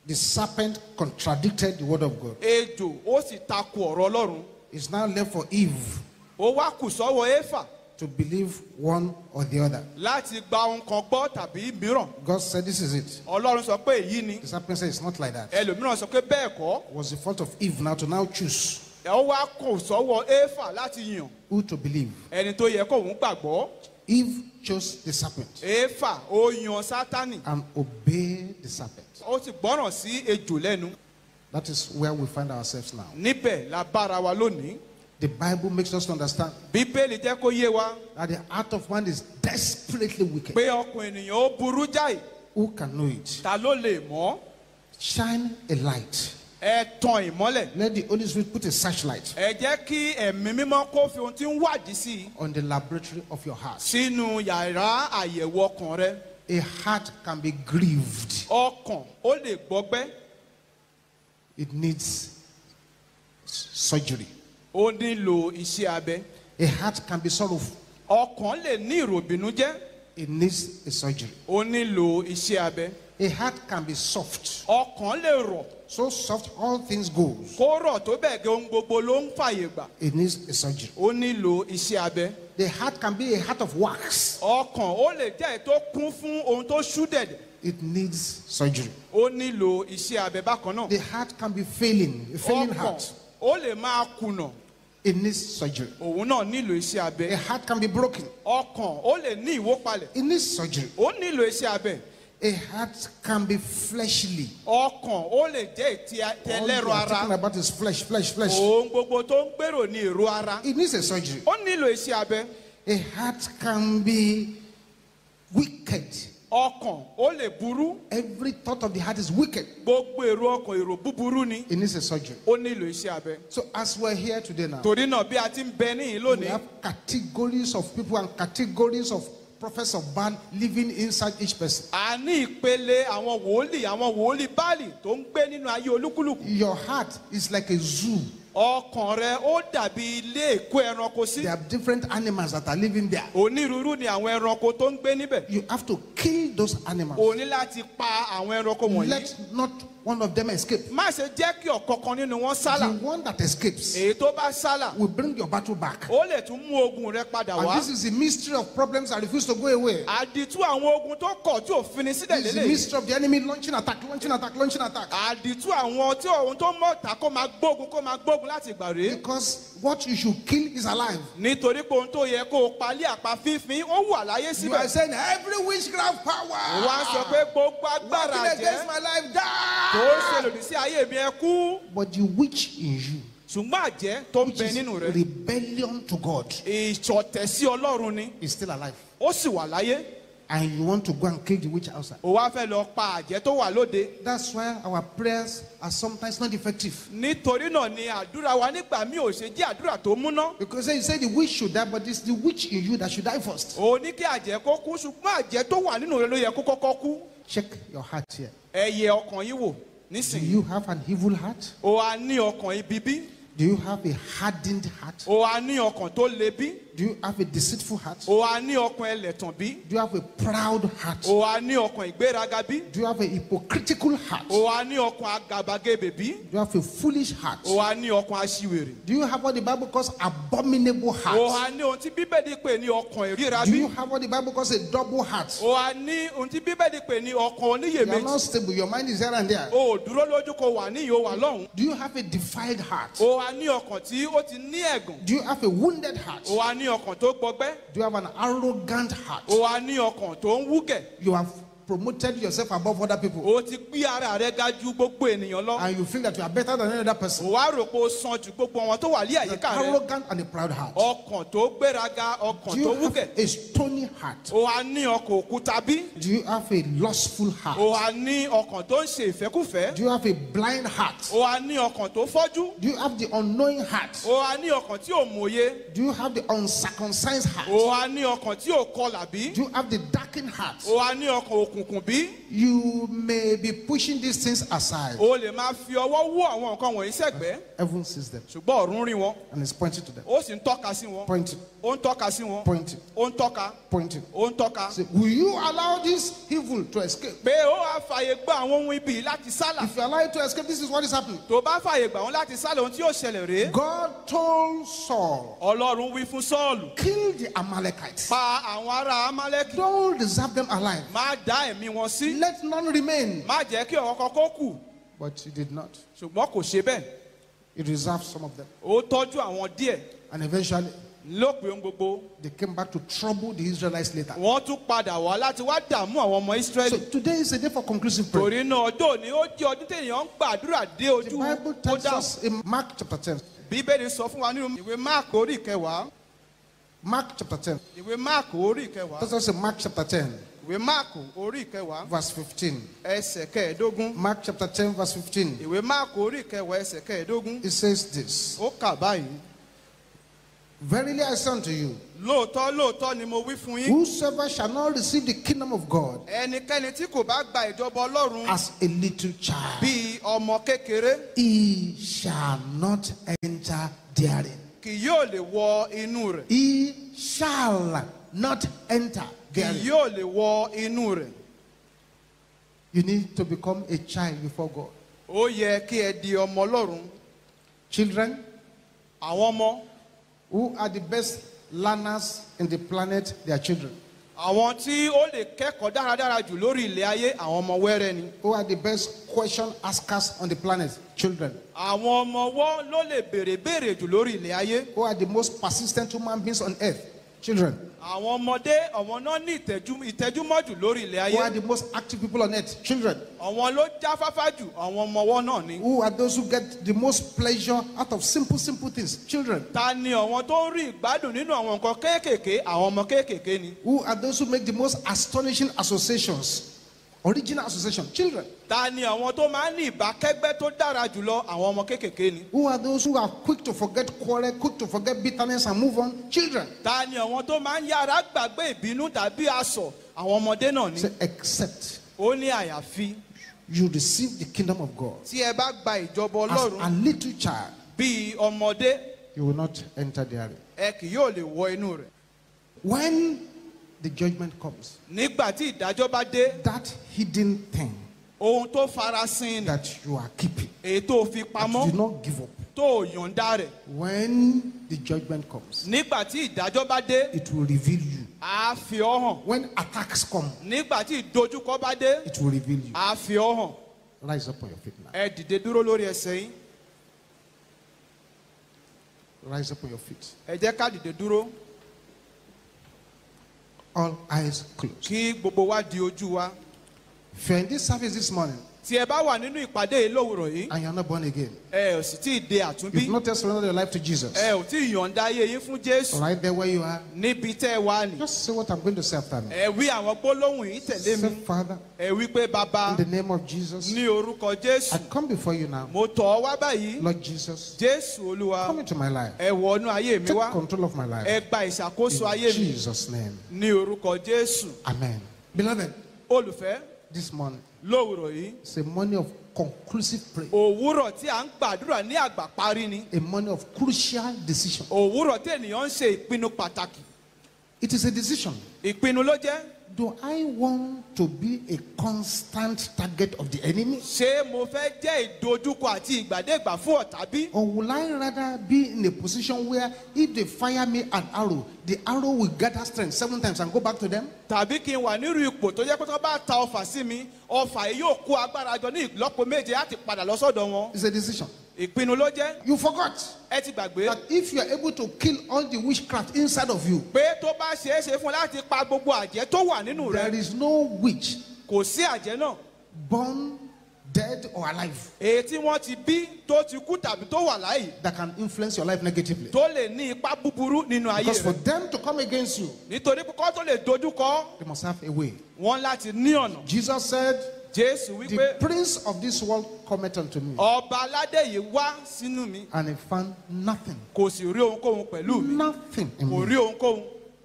The serpent contradicted the word of God. ejò ó sì takò ọ̀rọ̀ ọlọ́run It's now left for Eve ó wá kù sọ́wọ́ éfà to believe one or the other. láti gba ohun kan gbọ́ tàbí mìíràn God said, This is it. ọlọ́run sọ pé èyí ni The serpent said, It's not like that. ẹlòmíràn sọ pé bẹ́ẹ̀ kọ́ was the fault of Eve now to now choose ẹ wá kù sọ́wọ́ éfà láti yàn who to believe. ẹni tó yẹ kóun gbàgbọ́ Eve chose the serpent éfà ó yan sátánì and obeyed the serpent. ó sì gbọ́ràn sí ejò lẹ́nu That is where we find ourselves now. níbẹ̀ la bára wa lónìí The Bible makes us understand bíbélì jẹ́ kó yé wa that the heart of man is desperately wicked. pé ọkùn ènìyàn ó burú jáì Who can know it? ta ló lè mọ̀ Shine a light. ẹ tan ìmọ́lẹ̀ Let the Holy Spirit put a searchlight ẹ jẹ́ kí ẹ̀mí mímọ́ kó fi ohun tí ń wádìí sí i on the laboratory of your heart. sínú yàrá àyẹ̀wò ọkàn rẹ A heart can be grieved. ọkàn ó lè gbọgbẹ́ It needs surgery. Ó nílò iṣẹ́ abẹ A heart can be sorrowful. ọkàn lè ní ìròbìnújẹ́ It needs a surgery. ó nílò iṣẹ́ abẹ A heart can be soft. ọkàn lè rọ̀ So soft, all things go. kó rọ̀ tó bẹ́ẹ̀ gẹ́ ohun gbogbo ló ń fàyè gbà It needs a surgery. ó nílò iṣẹ́ abẹ The heart can be a heart of wax. ọkàn ó lè jẹ́ tó kún fún ohun tó ṣú dẹ̀dẹ̀ It needs surgery. ó nílò iṣẹ́ abẹ bákan náà The heart can be failing, a failing ọkàn heart. ó lè máa kùnà It needs surgery. òun náà nílò iṣẹ́ A abẹ heart can be broken. ọkàn ó lè ní ìwópalẹ̀ It needs surgery. ó nílò iṣẹ́ abẹ A heart can be fleshly. ọkàn ó lè jẹ́ ìtì All you are talking ara about is flesh, flesh, flesh. ohun gbogbo tó ń gbèrò ní èrò ara It needs a surgery. ó nílò iṣẹ́ abẹ A heart can be wicked. Ọkàn ó lè burú Every thought of the heart is wicked. gbogbo èrò ọkàn èrò búburú ni It needs a surgery. ó nílò iṣẹ́ abẹ So as we're here today now, torí náà bí a ti ń bẹ níyìn we lónìí have categories of people and categories of prophets of Baal living inside each person. a ní ìpele àwọn wòlíì àwọn wòlíì báàlì tó ń gbé nínú ayé olúkúlùkù Your heart is like a zoo. Ọkàn rẹ ó dàbí ilé ìkó ẹranko sí There are different animals that are living there. onírúurú ni àwọn ẹranko tó ń gbé níbẹ̀ You have to kill those animals. o ní láti pa àwọn ẹranko wọ̀nyí Let not one of them escape. má ṣe jẹ́ kí ọ̀kọ̀ọ̀kan nínú wọn sálà The one that escapes èyí tó bá sálà will bring your battle back. ó lè tún mú ogun rẹ padà And wá this is the mystery of problems that refuse to go away. àdìtú àwọn ogun tó kọ̀ tí ò fini sílẹ̀ This is the lélẹ̀ mystery of the enemy launching attack, launching attack, launching attack. àdìtú àwọn tí òun tó mọ̀ta kó máa gbógun kó máa gbógun láti ìgbà rèé Because what you should kill is alive. nítorí pé ohun tó yẹ kó o palí àpá fífín ó wà láyé You are síbẹ̀ saying every witchcraft power wọ́n á sọ pé gbogbo agbára working àjẹ́ against my life tó ṣe lòdì sí ayé mi ẹ kú But the witch in you ṣùgbọ́n àjẹ́ tó ń which bẹ is nínú rẹ rebellion to God, ìṣọ̀tẹ̀ sí ọlọ́run ni is still alive. ó sì wà láyé And you want to go and kill the witch outside. wá fẹ́ lọ pa àjẹ́ tó wà lóde That's why our prayers are sometimes not effective. nítorí náà ni àdúrà wa nígbà míì ò ṣe jẹ́ àdúrà tó múná Because you say the witch should die, but it's the witch in you that should die first. ní kí àjẹ́ kó kú ṣùgbọ́n àjẹ́ tó wà nínú rẹ ló yẹ kó kọ́kọ́ kú Check your heart here. Ẹ yẹ ọkàn yín wò Do nísìnyí you have an evil heart? ó wá ní ọkàn ibi bí Do you have a hardened heart? ó wá ní ọkàn tó le bí Do you have a deceitful heart? ó wá ní ọkàn ẹlẹ́tàn bí Do you have a proud heart? ó wá ní ọkàn ìgbéraga bí Do you have a hypocritical heart? ó wá ní ọkàn àgàbàgebè bí Do you have a foolish heart? ó wá ní ọkàn aṣiwèrè Do you have what the Bible calls abominable heart? wá ní ohun tí bíbélì pè ní ọkàn ìríra Do bí you have what the Bible calls a double heart? ó wá ní ohun tí bíbélì pè ní ọkàn You are oníyèméjì not stable. Your mind is here and there. ò dúró lójú kó wà níyì ó wà lọ́hùn Do you have a defiled heart? ó wá ní ọkàn tí ó ti ní ẹ̀gàn Do you have a wounded heart? ó wá ní ọkàn tó gbọgbẹ́ Do you have an arrogant heart? ó wá ní ọkàn tó ń wúgẹ̀ You have promoted yourself above other people ó ti gbé ara rẹ ga ju gbogbo ènìyàn lọ and you feel that you are better than any other person. wá rò pé ó san ju gbogbo wọn tó wà ní An àyíká rẹ arrogant and a proud heart. ọkàn tó gbéraga Do ọkàn you tó have wúgẹ̀ a stony heart? ó wá ní ọkàn òkúta bí Do you have a lustful heart? wá ní ọkàn tó ń ṣe ìfẹ́kùfẹ́ Do you have a blind heart? ó wá ní ọkàn tó fọ́jú Do you have the unknowing heart? ó wá ní ọkàn tí ò mòye Do you have the uncircumcised heart? ó wá ní ọkàn tí ò kọlà bí Do you have the darkened heart? ó wá ní ọkàn òkùnkùn bí You may be pushing these things aside. ó lè máa fi ọwọ́ wú àwọn nǹkan wọ̀nyí sẹ́gbẹ́ Heaven sees them ṣùgbọ́n ọ̀run rí wọn and is pointing to them. ó sì ń tọ́ka sí wọn Pointing, ó ń tọ́ka sí wọn pointing, ó ń tọ́ka pointing. ó ń tọ́ka Say, will you allow this evil to escape? pé ó wá fàyè gba àwọn ohun ibi láti sálà If you allow it to escape, this is what is happening. tó bá fàyè gbà wọn láti sálà ohun tí yóò ṣẹlẹ̀ rèé God told Saul, ọlọ́run wí fún sọ́ọ̀lù kill the Amalekites. pa àwọn ará amálẹ́kì Don't deserve them alive. má dá ẹ̀mí wọn sí Let none remain. má jẹ́ kí ọ̀kọ̀ọ̀kan kó kù But he did not. ṣùgbọ́n kò ṣe bẹ́ẹ̀ He reserved some of them. ó tọ́jú àwọn díẹ̀ And eventually, lópin ohun gbogbo they came back to trouble the Israelites later. wọ́n tún padà wá láti wá dààmú àwọn ọmọ So Ísírẹ́lì today is a day for conclusive prayer. torí náà ọjọ́ òní ó jẹ́ ọdún téèyàn ń gbàdúrà dé The ojú Bible ó tells us in Mark chapter 10. bíbélì sọ fún wa nínú ìwé máàkì orí ìkẹwàá Mark chapter 10. ìwé máàkì orí ìkẹwàá Tells us in Mark chapter 10, ìwé máàkì orí ìkẹwàá verse 15. ẹsẹ̀ kẹẹ̀ẹ́dógún Mark chapter 10, verse 15. ìwé máàkì orí ìkẹwàá ẹsẹ̀ kẹẹ̀ẹ́dógún It says this ó kà báyìí Verily I say unto you, lóòótọ́ lóòótọ́ ni mo wí fún yín whosoever shall not receive the kingdom of God ẹnikẹ́ni tí kò bá gba ìjọba ọlọ́run as a little child, bíi ọmọ kékeré he shall not enter therein. kì yóò lè wọ inú rẹ̀ He shall not enter kì yóò lè wọ inú rẹ̀ You need to become a child before God. ó yẹ kí ẹ di ọmọ ọlọ́run Children àwọn ọmọ who are the best learners in the planet, they are children. àwọn tí ó lè kẹ́kọ̀ọ́ dáradára jù lórí ilẹ̀ ayé àwọn ọmọ wẹ́rẹ́ ni Who are the best question askers on the planet? Children. àwọn ọmọ ọwọ́ ló lè béèrè béèrè jù lórí ilẹ̀ ayé Who are the most persistent human beings on earth? Children. Àwọn ọmọdé àwọn náà ní ìtẹ́jú ìtẹ́júmọ́ jù lórí ilẹ̀ Who are ayé the most active people on earth? Children. àwọn ló jáfáfá jù àwọn ọmọ ọwọ́ náà ni. Who are those who get the most pleasure out of simple, simple things? Children. ta ni àwọn tó ń rí ìgbádùn nínú àwọn nǹkan kéékèèké àwọn ọmọ kéékèèké ni. Who are those who make the most astonishing associations? Original association. Children. ta ni àwọn tó máa ń ní ìbákẹ́gbẹ́ tó dára jùlọ àwọn ọmọ kéékèèké ni. Who are those who are quick to forget quarrel, quick to forget bitterness and move on? Children. ta ni àwọn tó máa ń yára gbàgbé ìbínú tàbí asọ̀ àwọn ọmọdé náà ni. Say, except ó ní àyàfi you receive the kingdom of God tí ẹ bá gba ìjọba as ọlọ́run a little child, bíi ọmọdé you will not enter therein. ẹ kì yóò lè wọ inú rẹ̀. When the judgment comes, nígbà tí ìdájọ́ bá dé that hidden thing ohun tó farasin that you are keeping, èyí tó fi that pamọ́ you do not give up, tó yọ̀ǹda rẹ̀ when the judgment comes, nígbà tí ìdájọ́ bá dé it will reveal you. á fi ọ́ hàn When attacks come, nígbà tí ìdojúkọ bá dé it will reveal you. á fi ọ́ hàn Rise up on your feet now. ẹ dìde dúró lórí ẹsẹ̀ yín Rise up on your feet. ẹ jẹ́ ká dìde dúró All eyes closed. kí gbogbo wa di ojú wa If you're in this service this morning tí ẹ bá wà nínú ìpàdé yìí lówùrọ̀ yìí and you're not born again, ẹ ò sì tí ì de àtúnbí you've not yet surrendered your life to Jesus, ẹ ò tí ì yọ̀ǹda ayé yín fún jésù right there where you are, níbi tẹ́ ẹ wà ní. just say what I'm going to say after me. ẹ wí àwọn gbólóhùn yìí tẹ̀lé mi Say, Father, ẹ wí pé bàbá in the name of Jesus, ní orúkọ jésù I come before you now. mo tọ̀ ọ́ wá báyìí Lord Jesus, jésù olúwa come into my life. ẹ wọnú ayé mi Take wá control of my ẹ life. gba ìṣàkóso ayé In mi Jesus' name. ní orúkọ jésù Amen. Beloved, olùfẹ́ this morning lówùrọ̀ yìí. Is a morning of conclusive prayer, òwúrọ̀ tí à ń gbàdúrà ní àgbà parí ni. A morning of crucial decision. òwúrọ̀ tí ènìyàn ń ṣe ìpinnu pàtàkì. It is a decision. ìpinnu ló jẹ́ Do I want to be a constant target of the enemy? ṣé mo fẹ́ jẹ́ ìdojúkọ àti ìgbàdégbà fún ọ̀tá bí Or will I rather be in a position where if they fire me an arrow, the arrow will gather strength seven times and go back to them? tàbí kí n wà nírú ipò tó jẹ́ pé tó bá ta ọfà sí mi ọfà yìí yóò kó agbára jọ ní ìlọ́po méje láti padà lọ sọ́dọ̀ wọn It's a decision. Ìpinnu ló jẹ́. You forgot ẹ ti gbàgbé. that if you are able to kill all the witchcraft inside of you, pé tó bá ṣeé ṣe fún láti pa gbogbo àjẹ́ tó wà nínú there rẹ is no witch kò sí àjẹ́ náà. born dead or alive èyí tí wọ́n ti bí tó ti kú tàbí tó wà láàyè that can influence your life negatively. tó lè ní ipa búburú nínú ayé Because for rẹ. them to come against you, nítorí kọ́ tó lè dojúkọ they must have a way. wọn láti ní ọ̀nà. Jesus said, jésù The wípé prince of this world cometh unto me, ọba aládé yìí wá sínú mi. and he found nothing, kò sì rí ohunkóhun pẹ̀lú mi. Nothing in kò me. rí ohunkóhun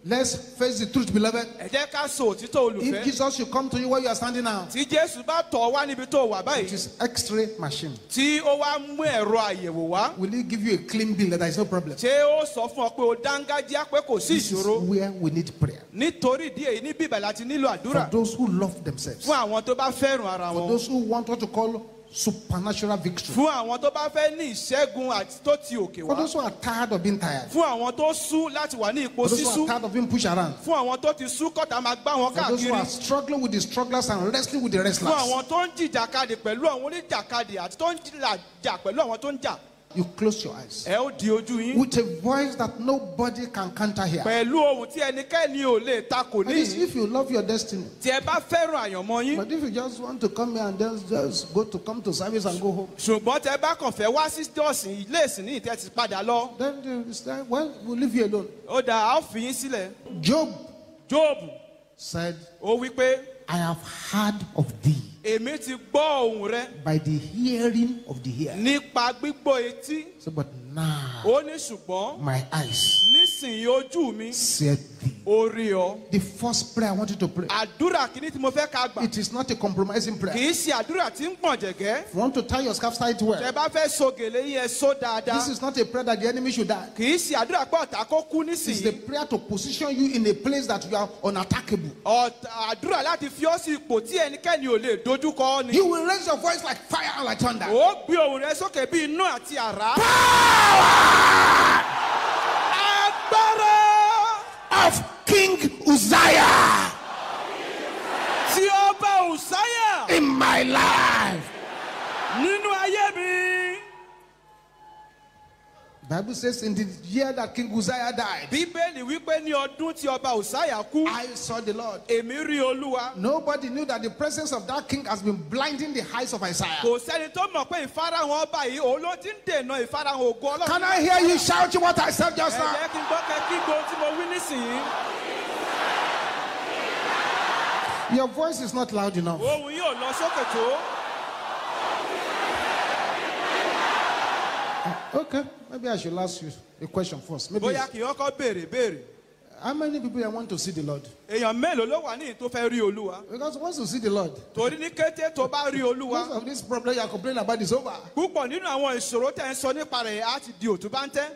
Let's face the truth, beloved. ẹ jẹ́ ká sọ òtítọ́ If olùfẹ́ Jesus should come to you where you are standing now, tí jésù bá tọ̀ wá níbi tó wà it báyìí is X-ray machine. tí ó wá mú ẹ̀rọ àyẹ̀wò wá Will he give you a clean bill that there is no problem? ṣé ó sọ fún ọ pé o dángájíá pé kò sí This is ìṣòro where we need prayer. nítorí ìdí èyí ní bíbẹ̀ láti nílò For àdúrà those who love themselves, fún àwọn tó bá fẹ́ràn ara for wọn those who want what to call supernatural victory, fún àwọn tó bá fẹ́ ní ìṣẹ́gun àti tó ti òkè for wá those who are tired of being tired, fún àwọn tó sú láti wà ní ipò for those who sísú. are tired of being pushed around, fún àwọn tó ti sú kọ́ta máa gbá wọn for those who káàkiri. are struggling with the strugglers and wrestling with the fún wrestlers. àwọn tó ń jìjàkadì pẹ̀lú àwọn oníjàkadì àti tó ń jà pẹ̀lú àwọn tó ń jà You close your eyes ẹ ó di ojú yín. with a voice that nobody can counter here. pẹ̀lú ohun tí ẹnikẹ́ni ò lè takò That is, níyì if you love your destiny. tí ẹ bá fẹ́ràn àyànmọ́ yín. But if you just want to come here and just, just go to come to service and go home, ṣùgbọ́n tẹ bá kàn fẹ́ wá sí jọ́sìn ilé ìsìn ní ìtẹ́ ti padà lọ. Then you say, well, we'll leave you alone. ó dà á fi yín sílẹ̀. Job jóòbù said, ó wí pé I have heard of thee èmi ti gbọ́ ohùn rẹ by the hearing of the ear. nípa gbígbọ́ etí So, but now ó ní ṣùgbọ́n my eyes nísìnyí ojú mi see thee. ó rí ọ The first prayer I want you to pray. àdúrà kìíní tí mo fẹ́ ká gbà It is not a compromising kì prayer. í ṣe àdúrà tí ń gbọ̀n jẹ̀gẹ́ If you want to tie your scarf tight well, bá fẹ́ so gèlè yín ẹ so dáadáa this is not a prayer that the enemy should die. kì í ṣe àdúrà pé ọ̀tá kó kú It's the prayer to position you in a place that you are unattackable. ọ̀tá àdúrà láti fi ọ́ sí ipò tí ẹnikẹ́ni ò lè dojúkọ ọ́ ni You will raise your voice like fire and like thunder. ó gbé ohùn rẹ sókè bí iná àti àrá. Agbára Of King Uzziah tí ó bá òsáyà in my life. Nínú ayé mi. Bible says in the year that King Uzziah died, bíbélì wípé ní ọdún tí ọba òsáyà kú I saw the Lord. èmi rí olúwa. Nobody knew that the presence of that king has been blinding the eyes of Isaiah. kò sẹ́ni tó mọ̀ pé ìfarahàn ọba yìí òun ló ti ń dènà ìfarahàn ògo ọlọ́run. Can I hear you shout what I said just now? jẹ́ kí n gbọ́ kẹ́ kí gbóhùn tí mo wí nísìnyí. Your voice is not loud enough. Okay, maybe I should ask you a question first. Maybe bóyá kì í ọkọ béèrè béèrè. how many people here want to see the Lord? èèyàn mélòó ló wà ní tó fẹ́ rí olúwa. Because once you see the Lord, torí ní kété tó bá rí most olúwa. of this problem you are complaining about is over. púpọ̀ nínú àwọn ìṣòro tẹ̀ ń sọ nípa rẹ̀ á ti di òtún bá ń tẹ́.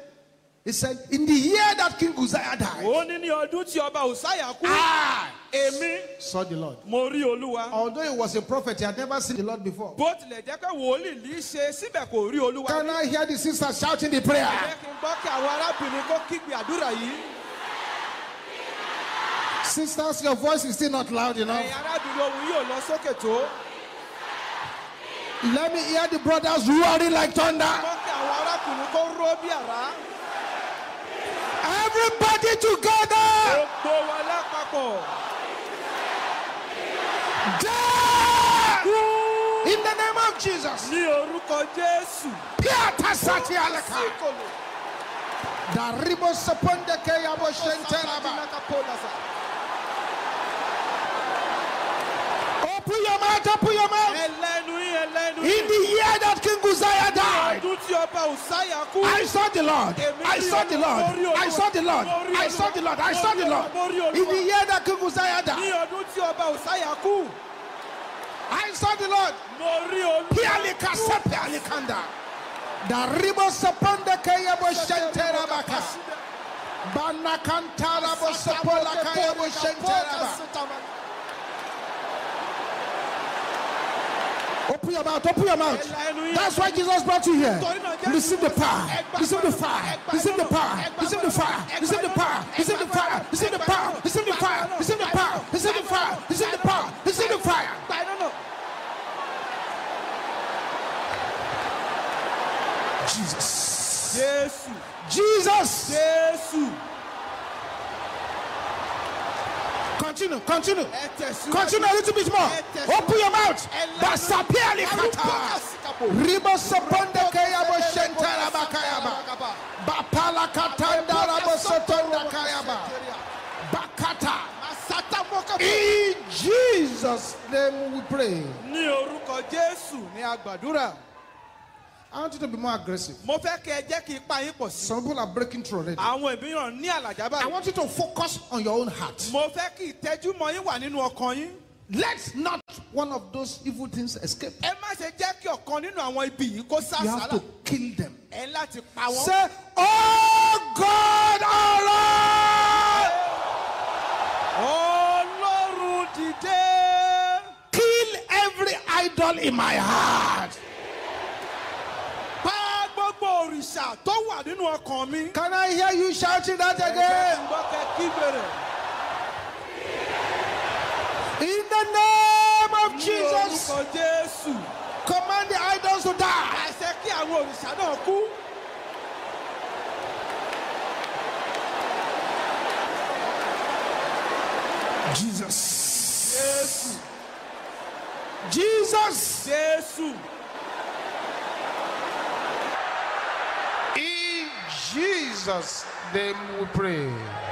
He said, In the year that King Uzziah died, ó ní ní ọdún tí ọba òsáyà kú. I èmi saw the Lord. mo rí olúwa. Although he was a prophet, he had never seen the Lord before. bó tilẹ̀ jẹ́ pé wòlíì lì í ṣe síbẹ̀ kò rí olúwa. Can I hear the sisters shouting the prayer? jẹ́ kí n gbọ́ kí àwọn arábìnrin kó kígbe àdúrà yìí. Sisters, your voice is still not loud enough. ẹ̀yin arábìnrin ohun yóò lọ sókè tó. Let me hear the brothers roaring like thunder. gbọ́ kí àwọn arákùnrin kó ró bí àrá. Everybody together. gbogbo wa lápapọ̀. Die In the name of Jesus. ní orúkọ jésù. Piata sati alaka. Síkòlò. Daribo seponde ke Oh, open your mouth, open your mouth. ẹlẹ́nu yín ẹlẹ́nu In the year that King Uzziah died, ọdún tí ọba òsáyà. I saw the Lord. I saw the Lord. I saw the Lord. I saw the Lord. I saw the Lord. In the year that King Uzziah died, ọdún tí ọba òsáyà kú. I saw the Lord. mo rí olú. Pialika sepe alikanda. Daribo seponde ke yabo shentelabaka. Banakantara bo sepola ke yabo shentelaba. Open your mouth, open your mouth. That's why Jesus brought you here. Receive the power, receive the fire, receive the power, receive the fire, receive the power, receive the fire, receive the power, receive the fire, receive the power, receive the fire, receive the power, receive the fire. Jesus. jésù. Jesus. jésù. Continue, continue. Continue a little bit more. Open your mouth. Basapiali kata. Ribo seponde kayabo shentara bakayaba. Bapala katanda rabo sotonda kayaba. Bakata. In Jesus' name we pray. ní orúkọ jésù ní agbàdúrà. I want you to be more aggressive. mo fẹ́ kẹ́ ẹ jẹ́ kí ipa yín pọ̀ sí. Some people are breaking through already. àwọn ìbíyàn ní àlàjá I báyìí. want you to focus on your own heart. mo fẹ́ kí ìtẹ́júmọ́ yín wà nínú ọkàn yín. Let not one of those evil things escape. ẹ má ṣe jẹ́ kí ọ̀kan nínú àwọn ibi yìí kó You have to kill them. ẹ láti pa wọ́n. Say, Oh God, arise! ọlọ́run dìde. Kill every idol in my heart. Òrìṣà tó wà nínú ọkàn mi. Can I hear you shouting that again? kẹ́ kí bèrè. In the name of ní Jesus, orúkọ jésù. command the idols to die. àṣẹ kí àwọn òrìṣà náà kú. Jesus. jésù. Jesus. jésù. In Jesus' name we pray.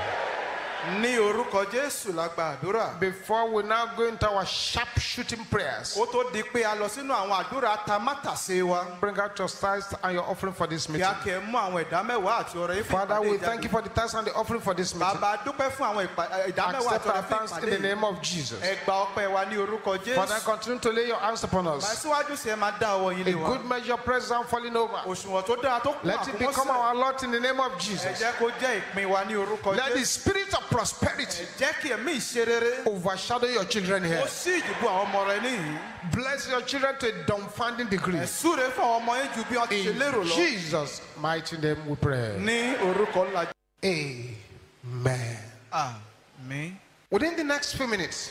Ní orúkọ jésù la gba àdúrà. Before we now go into our sharp shooting prayers, ó tó di pé a lọ sínú àwọn àdúrà tamátàsé wa. bring out your tithes and your offering for this kí meeting. a kẹ́ mú àwọn ìdá mẹ́wàá àti ọrẹ Father, we thank you for the tithes and the offering for this meeting. bàbá dúpẹ́ fún àwọn ìpà- eh, ẹ, ìdá mẹ́wàá Accept our thanks in the name of Jesus. ẹ gba ọpẹ́ wa ní orúkọ Father, continue to lay your hands upon bá us. síwájú sí ẹ máa dá ọwọ́ yín A lé wa. good measure, pressed down, falling over. òṣùwọ̀n tó dára tó kún Let it become our lot in the name of ẹ Jesus. jẹ́ kó jẹ́ ìpín wa ní orúkọ Let the spirit of prosperity jẹ́ kí ẹ̀mí ìṣerere. overshadow your children ó here. sì ìdìbò àwọn ọmọ rẹ níyìn. Bless your children to a dumbfounding degree. ẹ súre fún àwọn ọmọ yín ju bí wọ́n ti ṣe lérò In lọ. Jesus' mighty name we pray. ní orúkọ ńlá. Amen. àmín. Within the next few minutes,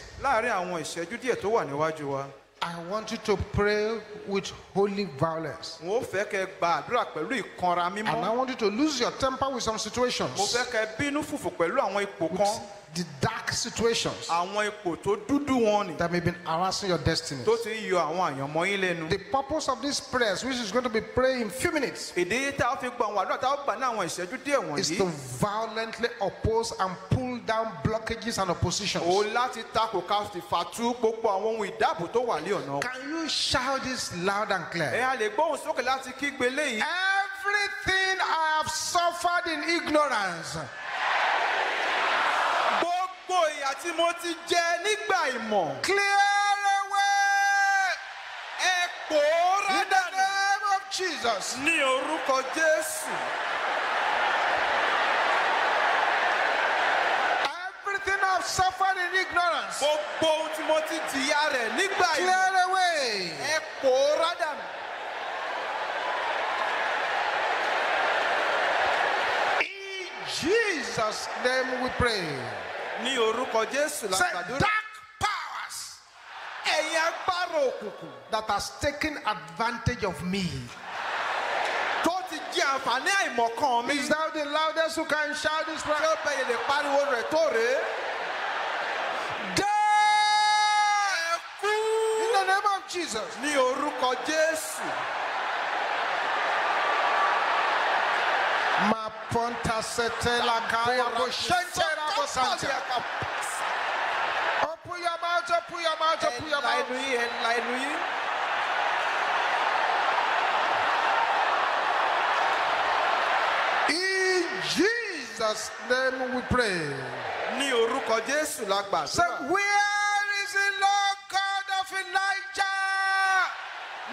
I want you to pray with holy violence. mo fẹ́ kẹ́ gba àdúrà pẹ̀lú ìkanra And I mímọ́. want you to lose your temper with some mo situations, fẹ́ kẹ́ bínú fùfù pẹ̀lú àwọn ipò kan. The dark situations àwọn ipò tó dúdú wọn ni. that may be harassing your destiny. tó ti yọ àwọn àyànmọ́ yín lẹ́nu. The purpose of these prayers, which is going to be prayed in few minutes, èdè tá a fi gba àwọn àdúrà tá a gbà ní àwọn ìṣẹ́jú díẹ̀ is to violently oppose and pull down blockages and oppositions. o láti takò ká sì fàtú gbogbo àwọn ohun ìdáàbò tó wà ní ọ̀nà. Can you shout this loud and clear? a lè gbóhùn sókè láti kígbe léyìí. Everything I have suffered in ignorance, gbogbo ìyà tí mo ti jẹ nígbà ìmọ̀. clear away ẹ pòórá in the name of Jesus. ní orúkọ jésù. Everything I've suffered in ignorance, gbogbo ohun tí mo ti jìyà rẹ̀ nígbà ìmọ̀. clear away. ẹ pòórá dànù. In Jesus' name we pray. Ní orúkọ jésù la Say, dark powers ẹ̀yin agbára òkùnkùn that has taken advantage of me. tó ti jẹ àǹfààní àìmọ̀kan mi. Is thou the loudest who can shout this prayer? ó bẹ̀yẹ̀ lè pariwo rẹ̀ tó rèé. Die! ẹ kú. In the name of Jesus. ní orúkọ jésù Ma ponta setela kaya boshentera bosante. Open your mouth, open your mouth, open your mouth. inú yín ẹ̀la inú yín In Jesus' name we pray. ní orúkọ jésù la Say, where is the Lord God of Elijah?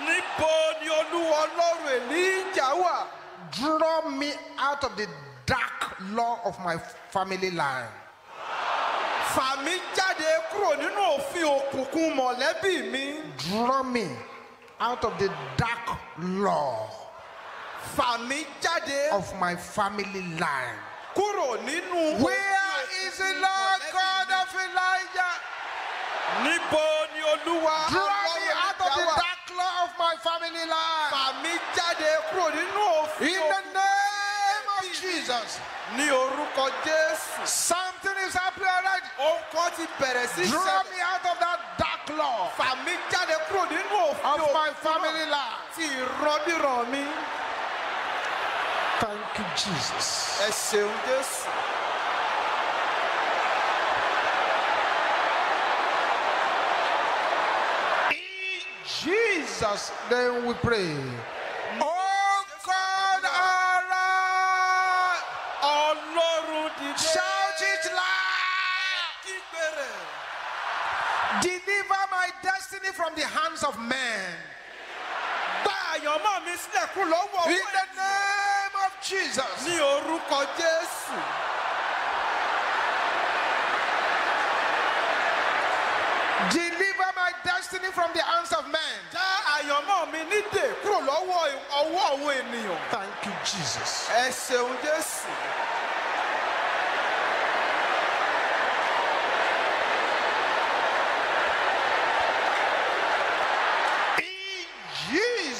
níbo ni olúwa ọlọ́run èlíjà wà. Draw me out of the dark law of my family line. fà mí jáde kúrò nínú òfin òkùnkùn mọ̀lẹ́bí mi. Draw me out of the dark law fà mí jáde of my family line. kúrò nínú. Where is the Lord God of Elijah? níbo ni olúwa Draw me out of the dark law of my family line. fà mí jáde kúrò nínú òfin Jesus. ní orúkọ jésù. Something is happening already. ohun kan ti bẹ̀rẹ̀ sí Draw me out of that dark law fà mí jáde kúrò nínú òfin of my family line. ti ìrandíran mi. Thank you, Jesus. ẹ ṣeun jésù. In Jesus' name we pray. Deliver my destiny from the hands of men. gba àyànmọ́ mi sílẹ̀ kú lọ́wọ́ In the name of Jesus. ní orúkọ jésù. Deliver my destiny from the hands of men. já àyànmọ́ mi nídè kúrò lọ́wọ́ ọwọ́ àwọn ènìyàn. Thank you, Jesus.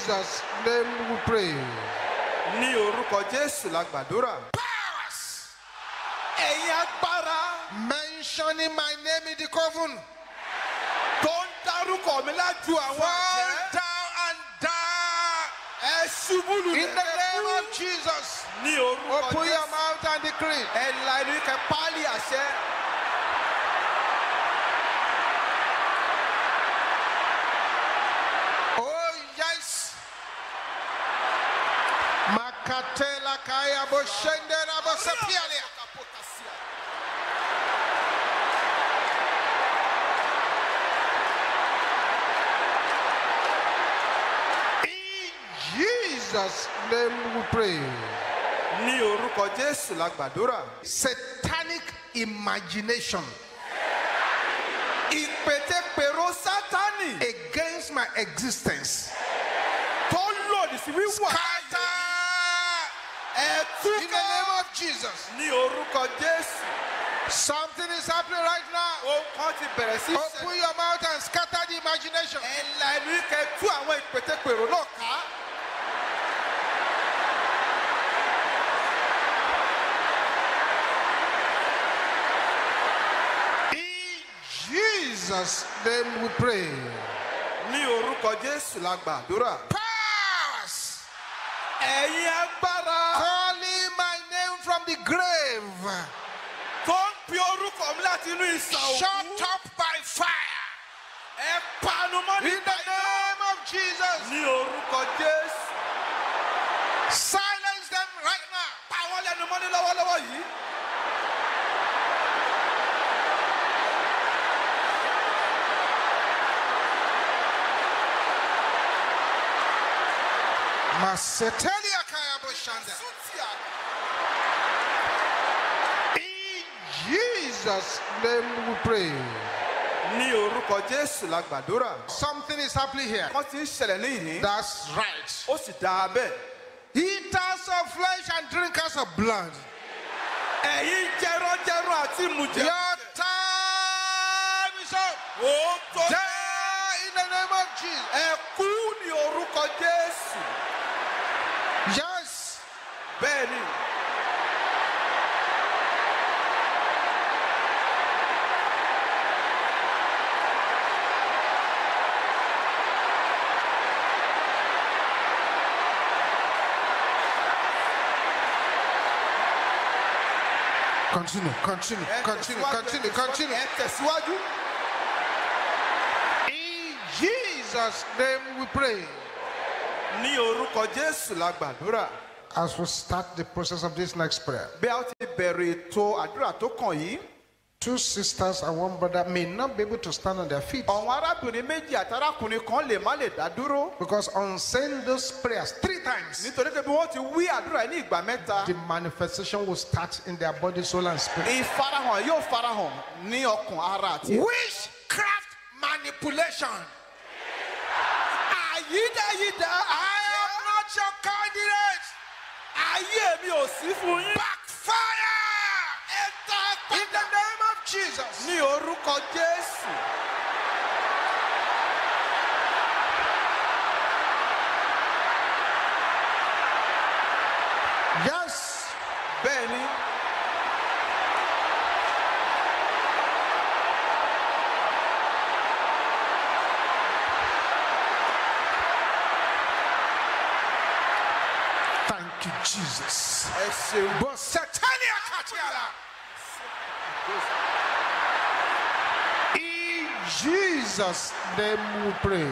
Jesus' name we pray. ní orúkọ jésù la gbàdúrà. Powers ẹ̀yin agbára mentioning my name in the coven. tó ń dárúkọ mi lájú àwọn Fall down and die. ẹ ṣubú lulẹ̀ In the name of Jesus. ní orúkọ Open your jésù. mouth and decree. ẹ la inú kẹ pálí àṣẹ. Oh, yes. Makatela kaya boshendera bosapialia. In Jesus' name we pray. ní orúkọ jésù la gbàdúrà. Satanic imagination ìpètèpèrò sátánì against my existence. tó lòdì sí wíwà Scatter in the name of Jesus. ní orúkọ jésù. Something is happening right now. ohun kan ti bẹ̀rẹ̀ sí Open your mouth and scatter the imagination. ẹ la inú kẹ tú àwọn ìpètèpèrò náà ká. In Jesus' name we pray. ní orúkọ jésù la gbàdúrà. Powers ẹ̀yin agbára the grave. tó ń pe orúkọ mi láti inú ìsà Shut òkú. up by fire. ẹ panu mọ́ In nípa the iná. name of Jesus. ní orúkọ jésù. Silence them right now. pa wọ́n lẹ́nu mọ́ ní lọ́wọ́lọ́wọ́ yìí. Masetelia kaya boshanda. In Jesus' name we pray. ní orúkọ jésù la gbàdúrà. Something is happening here. wọ́n ti ń ṣẹlẹ̀ ní ìhín. That's right. ó sì dáa bẹ́ẹ̀. Eaters of flesh and drinkers of blood. ẹ̀yin jẹranjẹran àti mùjẹ. Your time is up. ó tó Die in the name of Jesus. ẹ kú ní orúkọ jésù. Continue, continue, continue, continue, continue. In Jesus' name we pray. ní orúkọ jésù la gbàdúrà. As we start the process of this next prayer, bí a ti bẹ̀rẹ̀ ètò àdúrà tó kàn yìí. Two sisters and one brother may not be able to stand on their feet arábìnrin méjì kan lè má lè dá dúró. because on saying those prayers three times, nítorí pé bí wọ́n ti wí àdúrà yìí ní ìgbà mẹ́ta. the manifestation will start in their body, soul, and spirit. ìfarahàn yóò farahàn ní ọkàn ara àti. Witchcraft manipulation. àyídáyídá I am not your candidate. ayé mi ò sí fún yín. Jesus. ní orúkọ jésù. Yes. bẹ́ẹ̀ Thank you, Jesus. ẹ ṣeun. But Satania Katiala. Jesus' name we pray.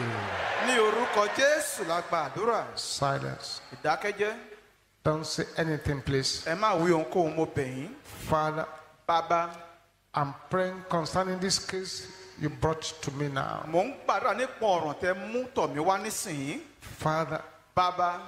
ní orúkọ jésù la gba àdúrà. Silence. ìdákẹ́jẹ́ Don't say anything, please. ẹ má wí ohunkóhun mo bẹ̀ yín. Father, bàbá I'm praying concerning this case you brought to me now. mò ń gbàdúrà nípa ọ̀ràn tẹ mú tọ̀ mí wá nísìnyí. Father, bàbá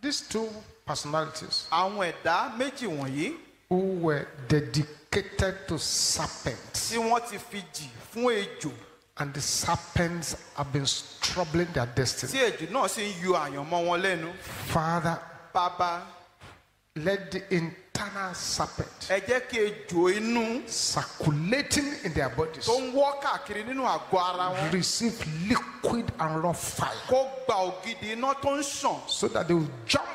these two personalities àwọn ẹ̀dá méjì wọ̀nyí who were dedicated to serpents, tí wọ́n ti fi jì fún ejò and the serpents have been troubling their tí destiny. ejò náà sì ń yọ àyànmọ́ wọn lẹ́nu. Father, bàbá let the internal serpent ẹ jẹ́ kí ejò inú circulating in their bodies tó ń wọ́ káàkiri nínú àgọ́ ara wọn receive liquid and raw fire kó gba ògidì iná tó ń ṣàn so that they will jump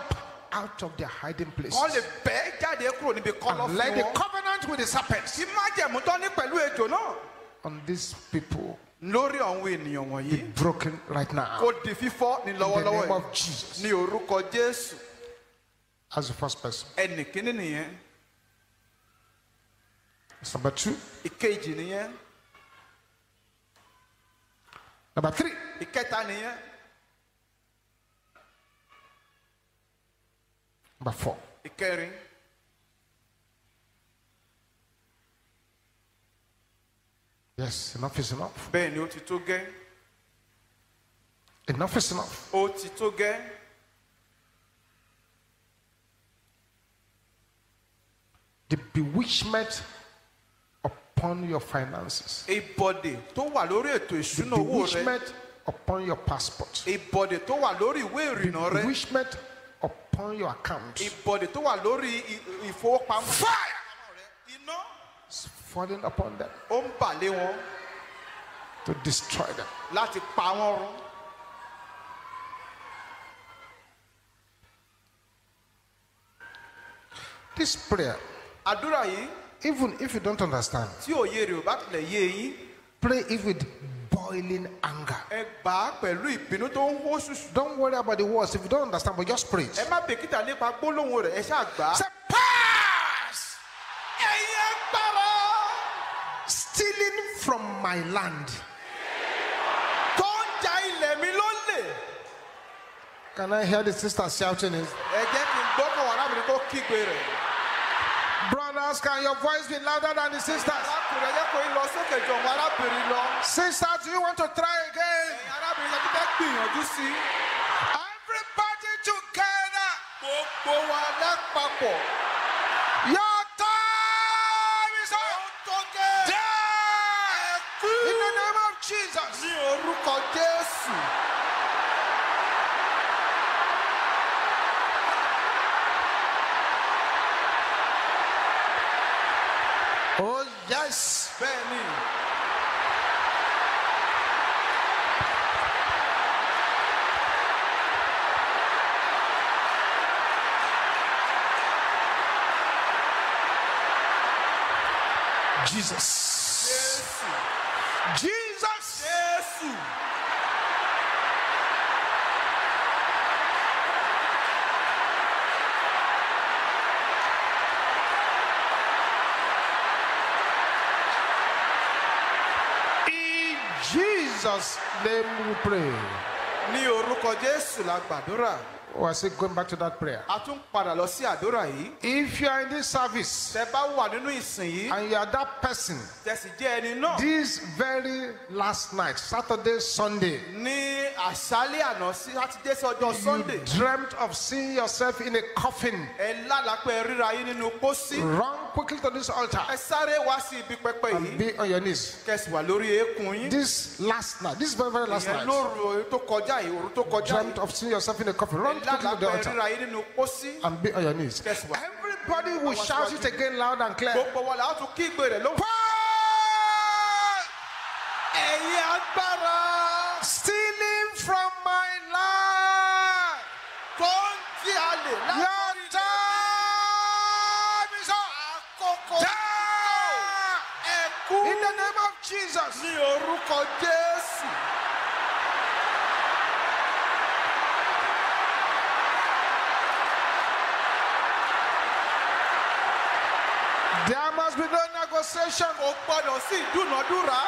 out of their hiding places. kán lè bẹ́ jáde kúrò níbi And let the wọn. covenant with the serpents tí májẹ̀mú tán ní pẹ̀lú ejò náà on these people lórí àwọn ènìyàn wọ̀nyí broken right now. kó di fífọ́ ní In the name of Jesus. ní orúkọ jésù As the first person. ẹnì kíní nìyẹn Number two. ìkejì nìyẹn Number three. ìkẹta nìyẹn Number four. ìkẹrin Yes, enough is enough. bẹ́ẹ̀ ni ó ti tó gẹ́ Enough is enough. ó ti tó gẹ́ The bewitchment upon your finances. ìbọ̀dè tó wà lórí ètò The ìṣúná owó rẹ bewitchment upon your passport. ìbọ̀dè tó wà lórí ìwé The ìrìnnà rẹ bewitchment upon your account. ìbọ̀dè tó wà lórí ìfowópamọ́ Fire iná falling upon them ó ń bà lé wọn to destroy them. láti pa wọ́n run This prayer, àdúrà yìí even if you don't understand, tí òye rẹ̀ ò bá tilẹ̀ yé yín pray it with boiling anger. ẹ gbà á pẹ̀lú ìbínú tó ń hó ṣùṣù Don't worry about the words if you don't understand, but just pray it. ẹ má bèkítà nípa gbólóhùn rẹ̀ ẹ ṣáà gbà á. Say, pass! My land. tó ń ja ilẹ̀ mi lólè Can I hear the sisters shouting it? ẹ jẹ́ kí n gbọ́kàn wà lábìrin kó kígbe rẹ̀. Brothers, can your voice be louder than the sisters? arákùnrin lọ sókè arábìnrin lọ. Sisters, do you want to try again? ẹ̀yin arábìnrin yẹn tó fẹ́ gbìyànjú sí i. Everybody together. gbogbo wa lápapọ̀. Ní orúkọ jésù. Oh, yes. Jesus. Name we pray. ní orúkọ jésù la gbàdúrà We're still going back to that prayer. a tún padà lọ sí àdúrà yìí If you are in this service tẹ bá wà nínú ìsìn yìí and you are that person, tẹsí jẹ ẹni náà this very last night, Saturday, Sunday, ní àṣálẹ́ àná sí sátidé sí ọjọ́ you sunday dreamt of seeing yourself in a coffin. ẹ lálàpẹ ríra yín nínú pósí Run quickly to this altar ẹ sáré wá sí ibi pẹpẹ and be on your knees. kẹsì wà lórí eékún yín This last night, this very, very last ìyẹn night, lóru tó kọjá yìí òru tó kọjá dreamt of seeing yourself in a coffin. Run quickly to the altar ríra yín nínú pósí and be on your knees. Guess what? Everybody will shout it again loud and clear. gbogbo wọn làwọn tún kí ìgbé rẹ lóhùn. Jesus. ní orúkọ jésù. There must be no negotiation. kò gbọdọ̀ sí ìdúnàdúrà.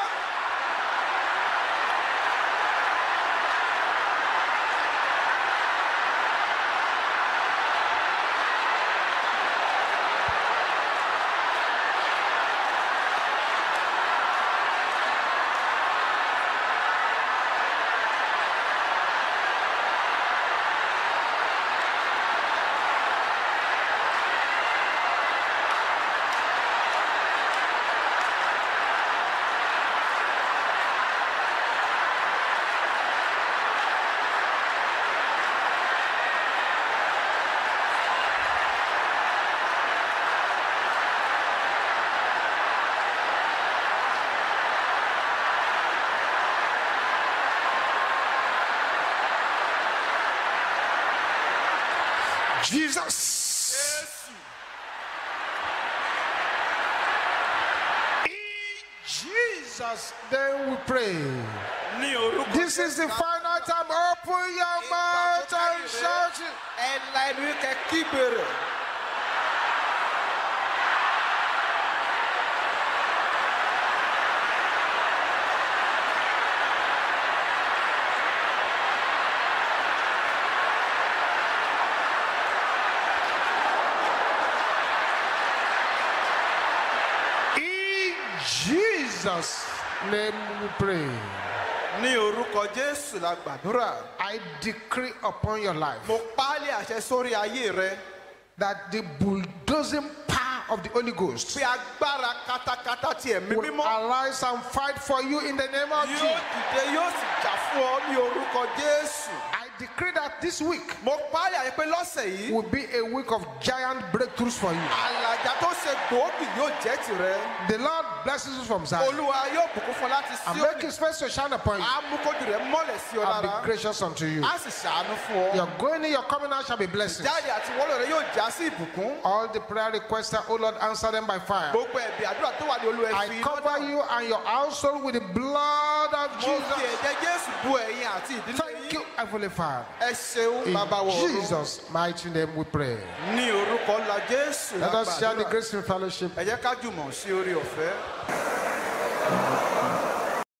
Jesus. jésù In Jesus' name we pray. This is the final time. Open your mouth and shout it. ẹ la ẹnu yín kẹ kígbe rẹ. In Jesus' name we pray. ní orúkọ jésù la gbàdúrà. I decree upon your life mo paálí àṣẹ sórí ayé rẹ that the bulldozing power of the Holy Ghost pé agbára katakata ti ẹ̀mí will arise and fight for you in the name of yóò Jesus. dìde yóò sì jà fún ọ ní orúkọ jésù. I decree that this week mo paálí àṣẹ pé lọ́sẹ̀ yìí will be a week of giant breakthroughs for you. àlàjá tó ṣe gbòógì yóò jẹ́ tirẹ̀. The Lord blesses you from Zion olúwa yóò bùkún fún láti and sí make òní. his face to shine upon you amúkójú rẹ mọ́lẹ̀ sí ọ and be lára gracious unto you. á sì ṣàánú fún ọ. Your going in, your coming out shall be blessed. jáde àti wọlé rẹ yóò já sí ìbùkún. All the prayer requests, O Lord, answer them by fire. gbogbo ẹ̀bì àdúrà tó wà ní olú I ẹ̀fín cover you and your household with the blood of mo fi Jesus. ẹ̀jẹ̀ jésù bu ẹ̀yìn àti ìdílé Thank you, Heavenly Father. ẹ ṣeun In bàbá wọ̀ ọ̀run. Jesus' mighty name we pray. ní orúkọ ńlá jésù Let us share the grace in fellowship. ẹ jẹ́ ká jùmọ̀ sí orí ọ̀fẹ́.